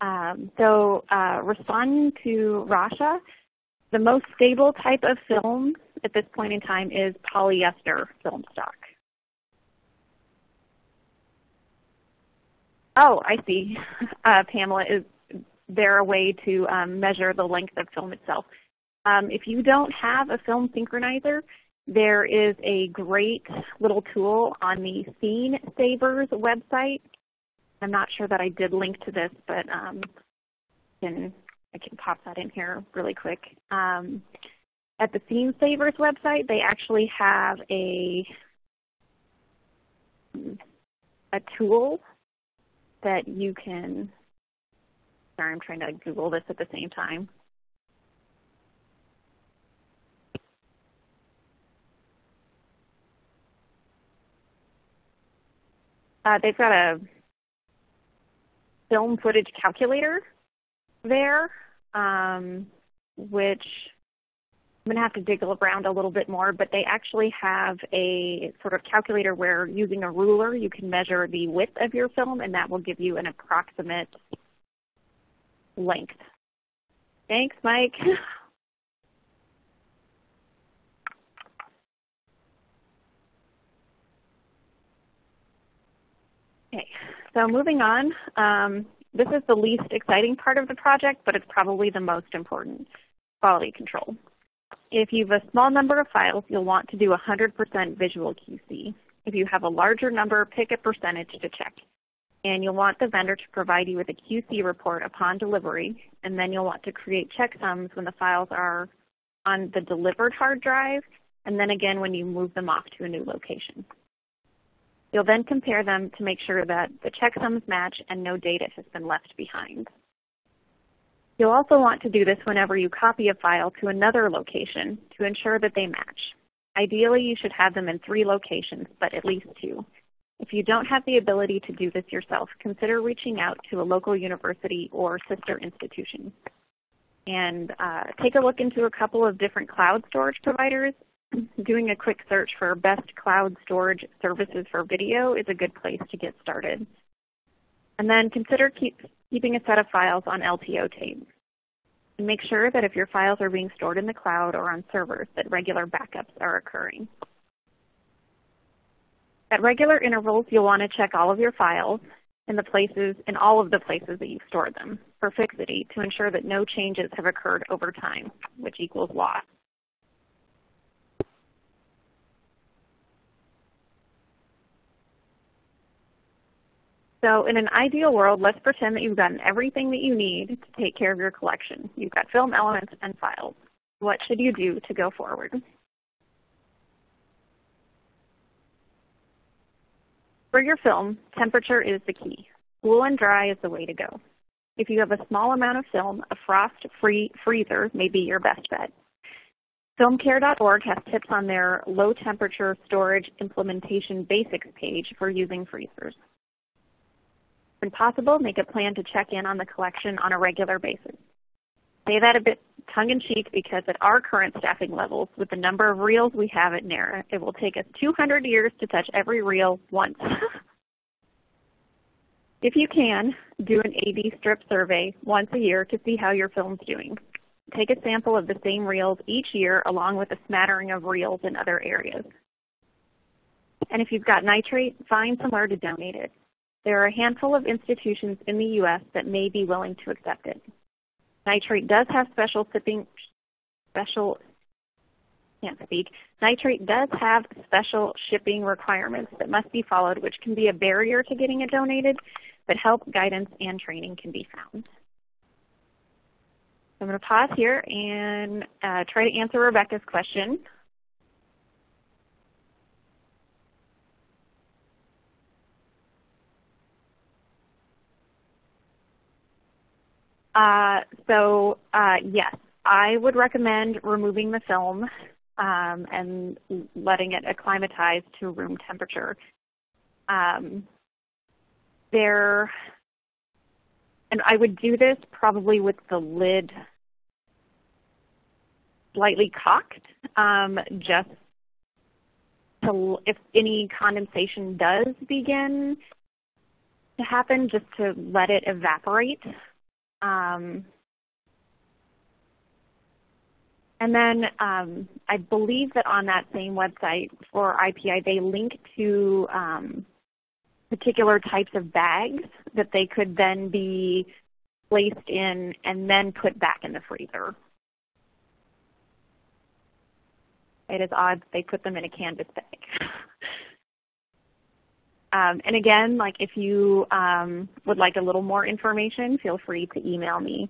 Um, so uh, responding to Rasha, the most stable type of film at this point in time is polyester film stock. Oh, I see. [laughs] Uh, Pamela, is there a way to um, measure the length of film itself? Um, if you don't have a film synchronizer, there is a great little tool on the Scene Savers website. I'm not sure that I did link to this, but um, can, I can pop that in here really quick. Um, at the Scene Savers website, they actually have a a tool that you can, sorry, I'm trying to Google this at the same time. Uh, they've got a film footage calculator there, um, which I'm going to have to dig around a little bit more, but they actually have a sort of calculator where using a ruler you can measure the width of your film and that will give you an approximate length. Thanks, Mike. [laughs] okay, so moving on. Um, this is the least exciting part of the project, but it's probably the most important, quality control. If you have a small number of files, you'll want to do 100% visual QC. If you have a larger number, pick a percentage to check. And you'll want the vendor to provide you with a QC report upon delivery, and then you'll want to create checksums when the files are on the delivered hard drive, and then again when you move them off to a new location. You'll then compare them to make sure that the checksums match and no data has been left behind. You'll also want to do this whenever you copy a file to another location to ensure that they match. Ideally, you should have them in three locations, but at least two. If you don't have the ability to do this yourself, consider reaching out to a local university or sister institution. And uh, take a look into a couple of different cloud storage providers. Doing a quick search for best cloud storage services for video is a good place to get started. And then consider keep, keeping a set of files on LTO tape. And make sure that if your files are being stored in the cloud or on servers, that regular backups are occurring. At regular intervals, you'll want to check all of your files in the places in all of the places that you've stored them for fixity to ensure that no changes have occurred over time, which equals loss. So in an ideal world, let's pretend that you've gotten everything that you need to take care of your collection. You've got film elements and files. What should you do to go forward? For your film, temperature is the key. Cool and dry is the way to go. If you have a small amount of film, a frost-free freezer may be your best bet. Filmcare.org has tips on their low temperature storage implementation basics page for using freezers. When possible, make a plan to check in on the collection on a regular basis. Say that a bit tongue-in-cheek because at our current staffing levels, with the number of reels we have at NARA, it will take us 200 years to touch every reel once. [laughs] if you can, do an AD strip survey once a year to see how your film's doing. Take a sample of the same reels each year along with a smattering of reels in other areas. And if you've got nitrate, find somewhere to donate it. There are a handful of institutions in the U.S. that may be willing to accept it. Nitrate does have special shipping, special, can't speak. Nitrate does have special shipping requirements that must be followed, which can be a barrier to getting it donated, but help, guidance, and training can be found. I'm going to pause here and uh, try to answer Rebecca's question. Uh, so uh, yes, I would recommend removing the film um, and letting it acclimatize to room temperature. Um, there, and I would do this probably with the lid slightly cocked, um, just to, if any condensation does begin to happen, just to let it evaporate um, and then um, I believe that on that same website for IPI, they link to um, particular types of bags that they could then be placed in and then put back in the freezer. It is odd they put them in a canvas bag. [laughs] um, and again, like if you um, would like a little more information, feel free to email me.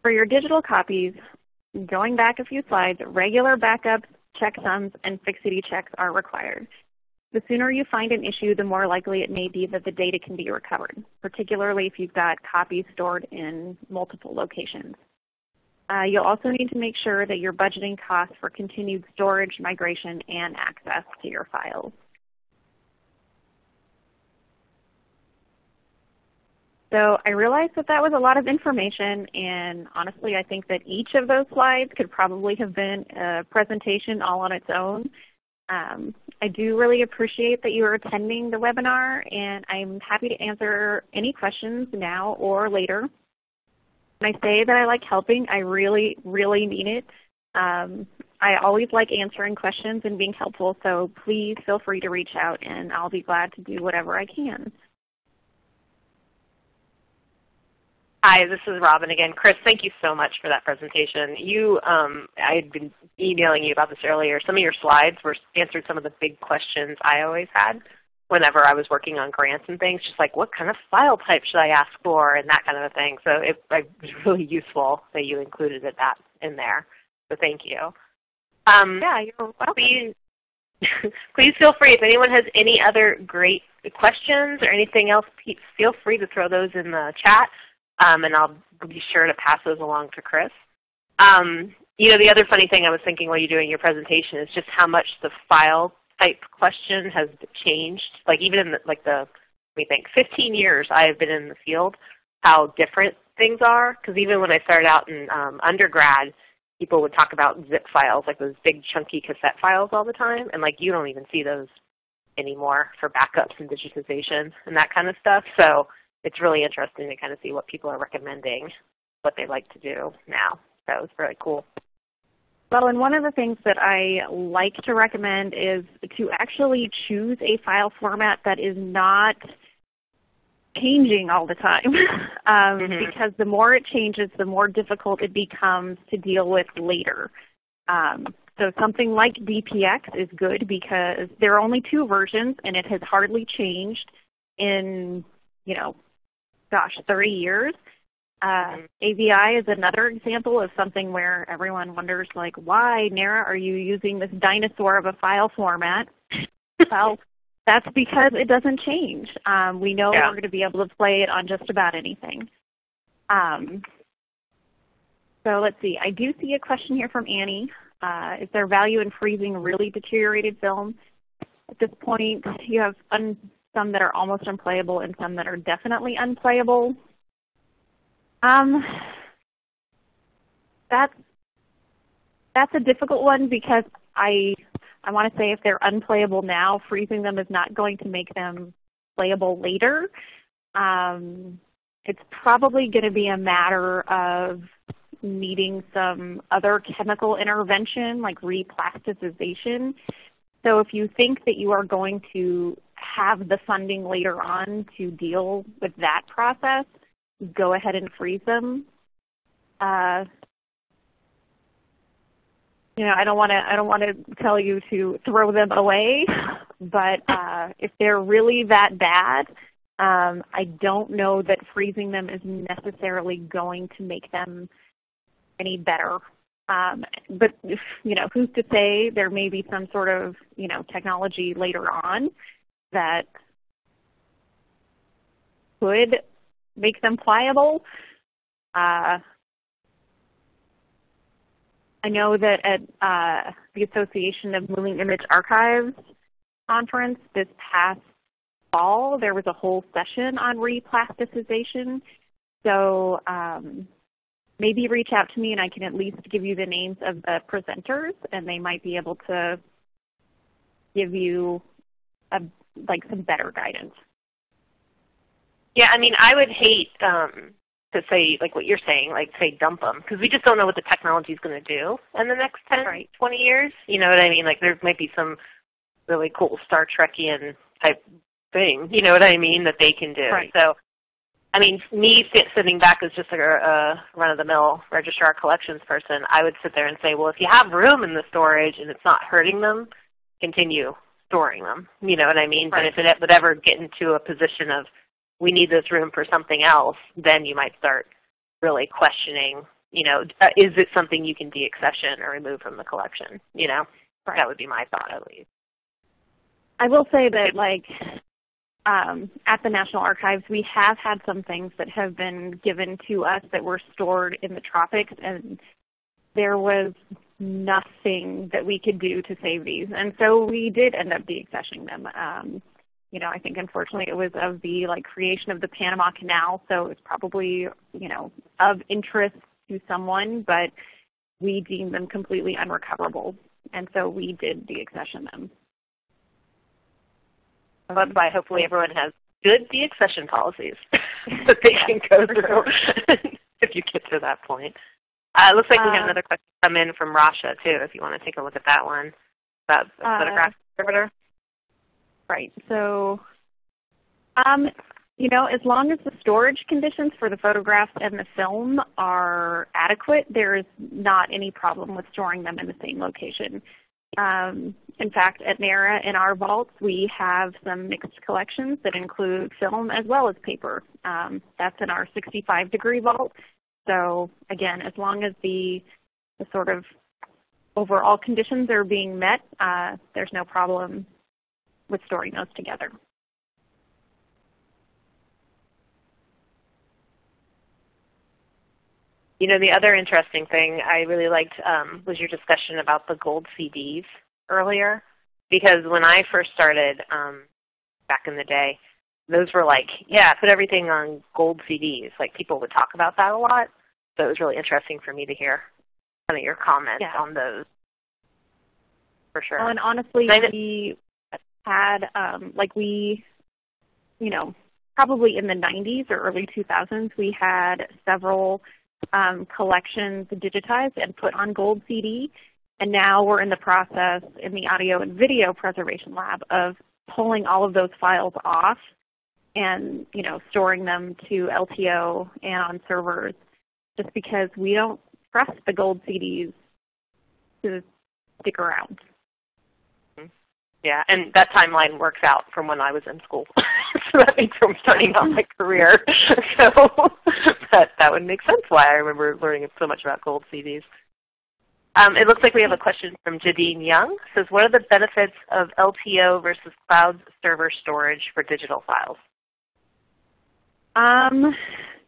For your digital copies, going back a few slides, regular backups, checksums, and fixity checks are required. The sooner you find an issue, the more likely it may be that the data can be recovered, particularly if you've got copies stored in multiple locations. Uh, you'll also need to make sure that you're budgeting costs for continued storage, migration, and access to your files. So I realized that that was a lot of information, and honestly, I think that each of those slides could probably have been a presentation all on its own. Um, I do really appreciate that you are attending the webinar, and I'm happy to answer any questions now or later. When I say that I like helping, I really, really mean it. Um, I always like answering questions and being helpful, so please feel free to reach out, and I'll be glad to do whatever I can. Hi, this is Robin again. Criss, thank you so much for that presentation. You, um, I had been emailing you about this earlier. Some of your slides were answered some of the big questions I always had whenever I was working on grants and things, just like what kind of file type should I ask for and that kind of a thing. So it, it was [laughs] really useful that you included it that in there. So thank you. Um, yeah, you're welcome. Please, [laughs] please feel free. If anyone has any other great questions or anything else, feel free to throw those in the chat um, and I'll be sure to pass those along to Criss. Um, you know, the other funny thing I was thinking while you're doing your presentation is just how much the file type question has changed. Like even in the, like the, me think, 15 years I have been in the field, how different things are. Because even when I started out in um, undergrad, people would talk about zip files, like those big chunky cassette files all the time, and like you don't even see those anymore for backups and digitization and that kind of stuff. So it's really interesting to kind of see what people are recommending, what they like to do now. That was really cool. Well, and one of the things that I like to recommend is to actually choose a file format that is not changing all the time. [laughs] um, mm-hmm. Because the more it changes, the more difficult it becomes to deal with later. Um, so something like DPX is good because there are only two versions and it has hardly changed in, you know, gosh, 30 years. Uh, AVI is another example of something where everyone wonders, like, why, NARA, are you using this dinosaur of a file format? [laughs] well, that's because it doesn't change. Um, we know yeah. we're going to be able to play it on just about anything. Um, so let's see. I do see a question here from Annie. Uh, is there value in freezing really deteriorated film? At this point, you have un some that are almost unplayable, and some that are definitely unplayable. Um, that's that's a difficult one because I I want to say if they're unplayable now, freezing them is not going to make them playable later. Um, it's probably going to be a matter of needing some other chemical intervention like replasticization. So if you think that you are going to have the funding later on to deal with that process, go ahead and freeze them. Uh, you know, I don't want to. I don't want to tell you to throw them away, but uh, if they're really that bad, um, I don't know that freezing them is necessarily going to make them any better. Um, but you know, who's to say there may be some sort of you know technology later on that could make them pliable. Uh, I know that at uh, the Association of Moving Image Archives conference this past fall, there was a whole session on replasticization. So um, maybe reach out to me and I can at least give you the names of the presenters and they might be able to give you a like some better guidance. Yeah, I mean, I would hate um, to say, like what you're saying, like say dump them, because we just don't know what the technology is going to do in the next 10, right. 20 years. You know what I mean? Like there might be some really cool Star Trekian type thing, you know what I mean, that they can do. Right. So, I mean, me sit, sitting back as just like a, a run-of-the-mill registrar collections person, I would sit there and say, well, if you have room in the storage and it's not hurting them, continue storing them. You know what I mean? Right. But if it would ever get into a position of we need this room for something else, then you might start really questioning, you know, uh, is it something you can deaccession or remove from the collection? You know, right. that would be my thought at least. I will say that like um, at the National Archives, we have had some things that have been given to us that were stored in the tropics, and there was nothing that we could do to save these. And so we did end up deaccessioning them. Um, you know, I think unfortunately it was of the like creation of the Panama Canal, so it's probably, you know, of interest to someone, but we deemed them completely unrecoverable. And so we did deaccession them. That's why hopefully everyone has good deaccession policies [laughs] that they can go through [laughs] if you get to that point. Uh, it looks like we have uh, another question come in from Rasha too, if you want to take a look at that one about the uh, photograph conservator. Right. So, um, you know, as long as the storage conditions for the photographs and the film are adequate, there is not any problem with storing them in the same location. Um, in fact, at NARA in our vaults, we have some mixed collections that include film as well as paper. Um, that's in our 65 degree vault. So again, as long as the, the sort of overall conditions are being met, uh, there's no problem with storing those together. You know, the other interesting thing I really liked um, was your discussion about the gold CDs earlier, because when I first started um, back in the day, those were like, yeah, put everything on gold CDs. Like people would talk about that a lot. So it was really interesting for me to hear kind of your comments yeah. on those. For sure. Well, and honestly, we had um, like we, you know, probably in the 90s or early 2000s, we had several um, collections digitized and put on gold CD. And now we're in the process in the audio and video preservation lab of pulling all of those files off and you know storing them to LTO and on servers just because we don't trust the gold CDs to stick around. Yeah, and that timeline works out from when I was in school. [laughs] so that means from starting out my career. [laughs] so that that would make sense why I remember learning so much about gold CDs. Um, it looks like we have a question from Jadine Young. It says, what are the benefits of LTO versus cloud server storage for digital files? Um,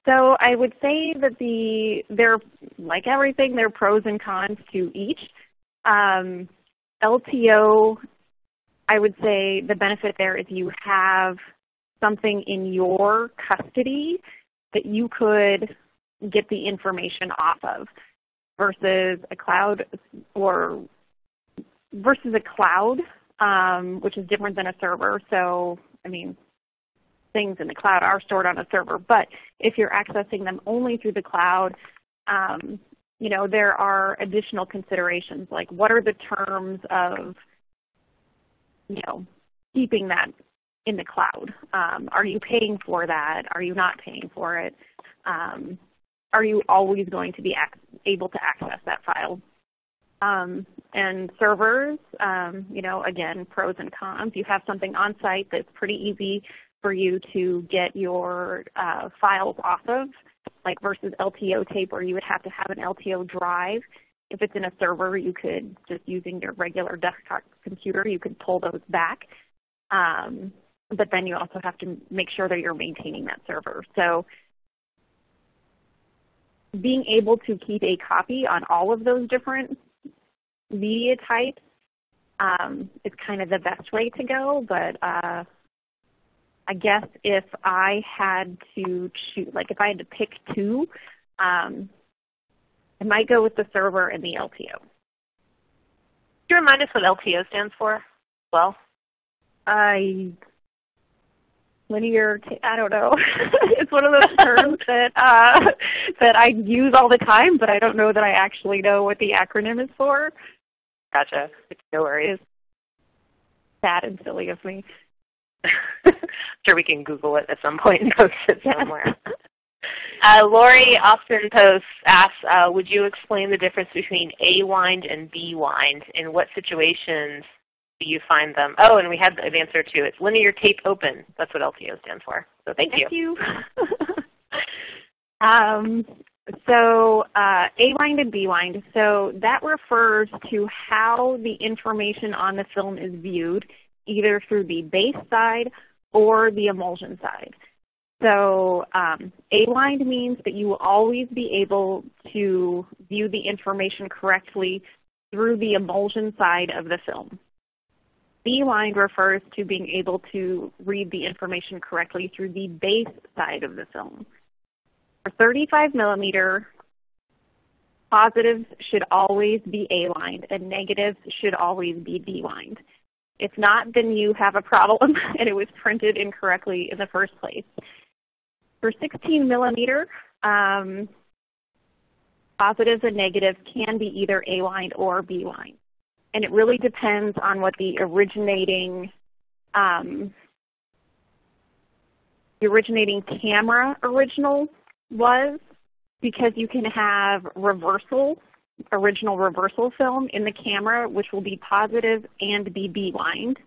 so I would say that the there, like everything, there are pros and cons to each. Um, LTO I would say the benefit there is you have something in your custody that you could get the information off of versus a cloud or versus a cloud, um, which is different than a server. So, I mean, things in the cloud are stored on a server, but if you're accessing them only through the cloud, um, you know, there are additional considerations like what are the terms of you know, keeping that in the cloud? Um, are you paying for that? Are you not paying for it? Um, are you always going to be able to access that file? Um, and servers, um, you know, again, pros and cons. You have something on site that's pretty easy for you to get your uh, files off of, like versus LTO tape where you would have to have an LTO drive. If it's in a server, you could, just using your regular desktop computer, you could pull those back. Um, but then you also have to make sure that you're maintaining that server. So being able to keep a copy on all of those different media types um, is kind of the best way to go. But uh, I guess if I had to choose, like if I had to pick two, um, I might go with the server and the LTO. Can you remind us what LTO stands for? Well, I linear. I don't know. [laughs] it's one of those terms [laughs] that uh, that I use all the time, but I don't know that I actually know what the acronym is for. Gotcha. No worries. It's sad and silly of me. [laughs] sure, we can Google it at some point and post it somewhere. Uh, Lori Austin posts asks, uh, would you explain the difference between A wind and B wind? In what situations do you find them? Oh, and we had an answer too. It's linear tape open. That's what LTO stands for. So thank, thank you. you. [laughs] um, so uh, A wind and B wind. So that refers to how the information on the film is viewed, either through the base side or the emulsion side. So um, A-wind means that you will always be able to view the information correctly through the emulsion side of the film. B-wind refers to being able to read the information correctly through the base side of the film. For 35 millimeter, positives should always be A-wind and negatives should always be B-wind. If not, then you have a problem [laughs] and it was printed incorrectly in the first place. For 16 millimeter, um, positives and negatives can be either A wind or B wind. And it really depends on what the originating um, the originating camera original was because you can have reversal, original reversal film in the camera, which will be positive and be B-wind.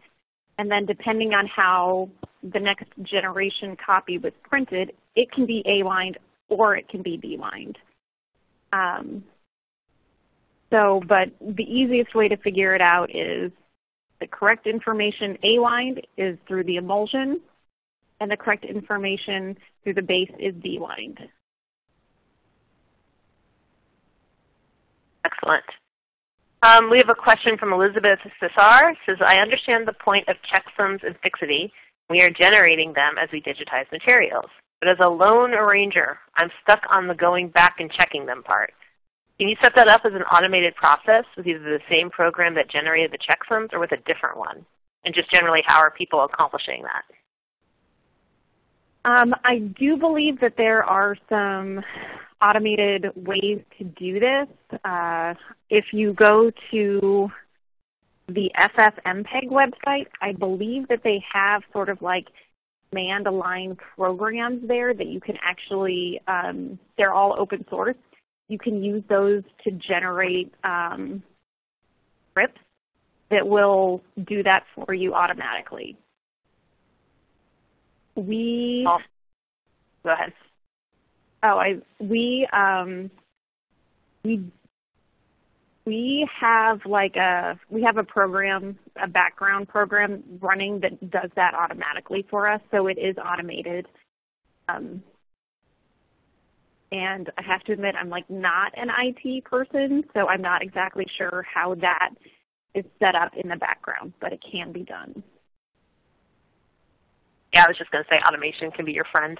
And then depending on how the next generation copy was printed, it can be A-wind or it can be B-wind. Um, so, but the easiest way to figure it out is the correct information A-wind is through the emulsion, and the correct information through the base is B-wind. Excellent. Um, we have a question from Elizabeth Cesar. says, I understand the point of checksums and fixity. We are generating them as we digitize materials. But as a lone arranger, I'm stuck on the going back and checking them part. Can you set that up as an automated process with either the same program that generated the checksums or with a different one? And just generally, how are people accomplishing that? Um, I do believe that there are some automated ways to do this. Uh, if you go to the FFmpeg website, I believe that they have sort of like command line programs there that you can actually, um, they're all open source. You can use those to generate um, scripts that will do that for you automatically. We, oh. go ahead. Oh, I we um we we have like a we have a program, a background program running that does that automatically for us. So it is automated. Um, and I have to admit, I'm like not an IT person, so I'm not exactly sure how that is set up in the background, but it can be done. Yeah, I was just going to say automation can be your friend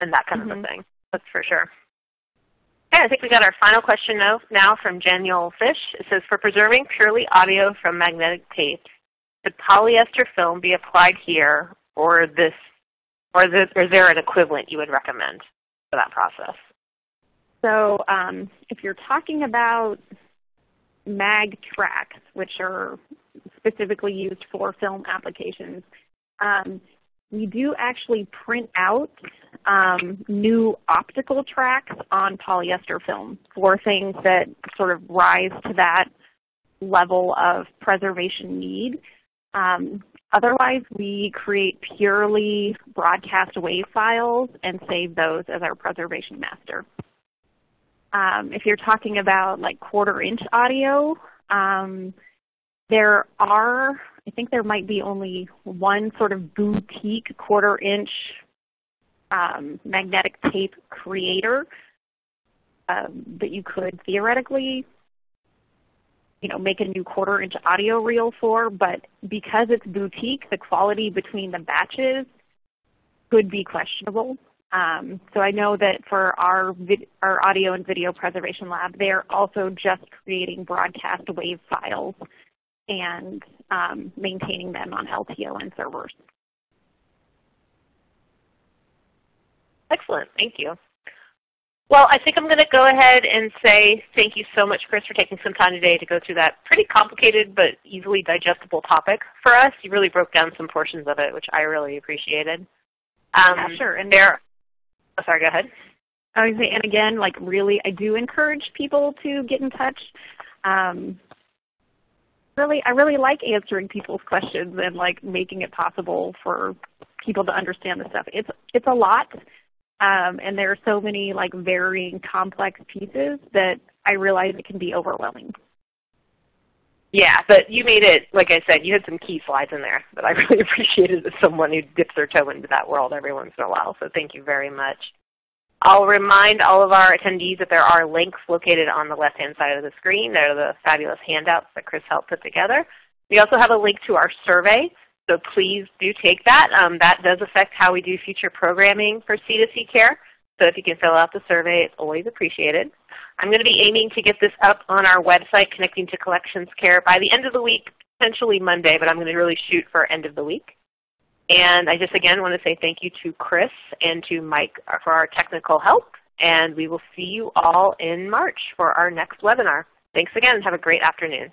and that kind mm -hmm. of a mm-hmm. thing. That's for sure. Okay, I think we got our final question now, from Daniel Fish. It says, for preserving purely audio from magnetic tape, could polyester film be applied here, or this, or is, is there an equivalent you would recommend for that process? So um, if you're talking about mag tracks, which are specifically used for film applications, um, we do actually print out um, new optical tracks on polyester film for things that sort of rise to that level of preservation need. Um, otherwise, we create purely broadcast wave files and save those as our preservation master. Um, if you're talking about like quarter inch audio, um, there are, I think there might be only one sort of boutique quarter inch um, magnetic tape creator um, that you could theoretically you know, make a new quarter inch audio reel for, but because it's boutique, the quality between the batches could be questionable. Um, so I know that for our, our audio and video preservation lab, they're also just creating broadcast wave files and um, maintaining them on LTO and servers. Excellent. Thank you. Well, I think I'm going to go ahead and say thank you so much, Criss, for taking some time today to go through that pretty complicated but easily digestible topic for us. You really broke down some portions of it, which I really appreciated. Um, yeah, sure. And there, oh, sorry, go ahead. I was say, and again, like really, I do encourage people to get in touch. Um, really, I really like answering people's questions and like making it possible for people to understand the stuff. It's it's a lot, um, and there are so many like varying complex pieces that I realize it can be overwhelming. Yeah, but you made it, like I said, you had some key slides in there that I [laughs] really appreciated as someone who dips their toe into that world every once in a while. So thank you very much. I'll remind all of our attendees that there are links located on the left-hand side of the screen. They're the fabulous handouts that Criss helped put together. We also have a link to our survey, so please do take that. Um, that does affect how we do future programming for C2C Care. So if you can fill out the survey, it's always appreciated. I'm going to be aiming to get this up on our website, Connecting to Collections Care, by the end of the week, potentially Monday, but I'm going to really shoot for end of the week. And I just again want to say thank you to Criss and to Mike for our technical help. And we will see you all in March for our next webinar. Thanks again. And have a great afternoon.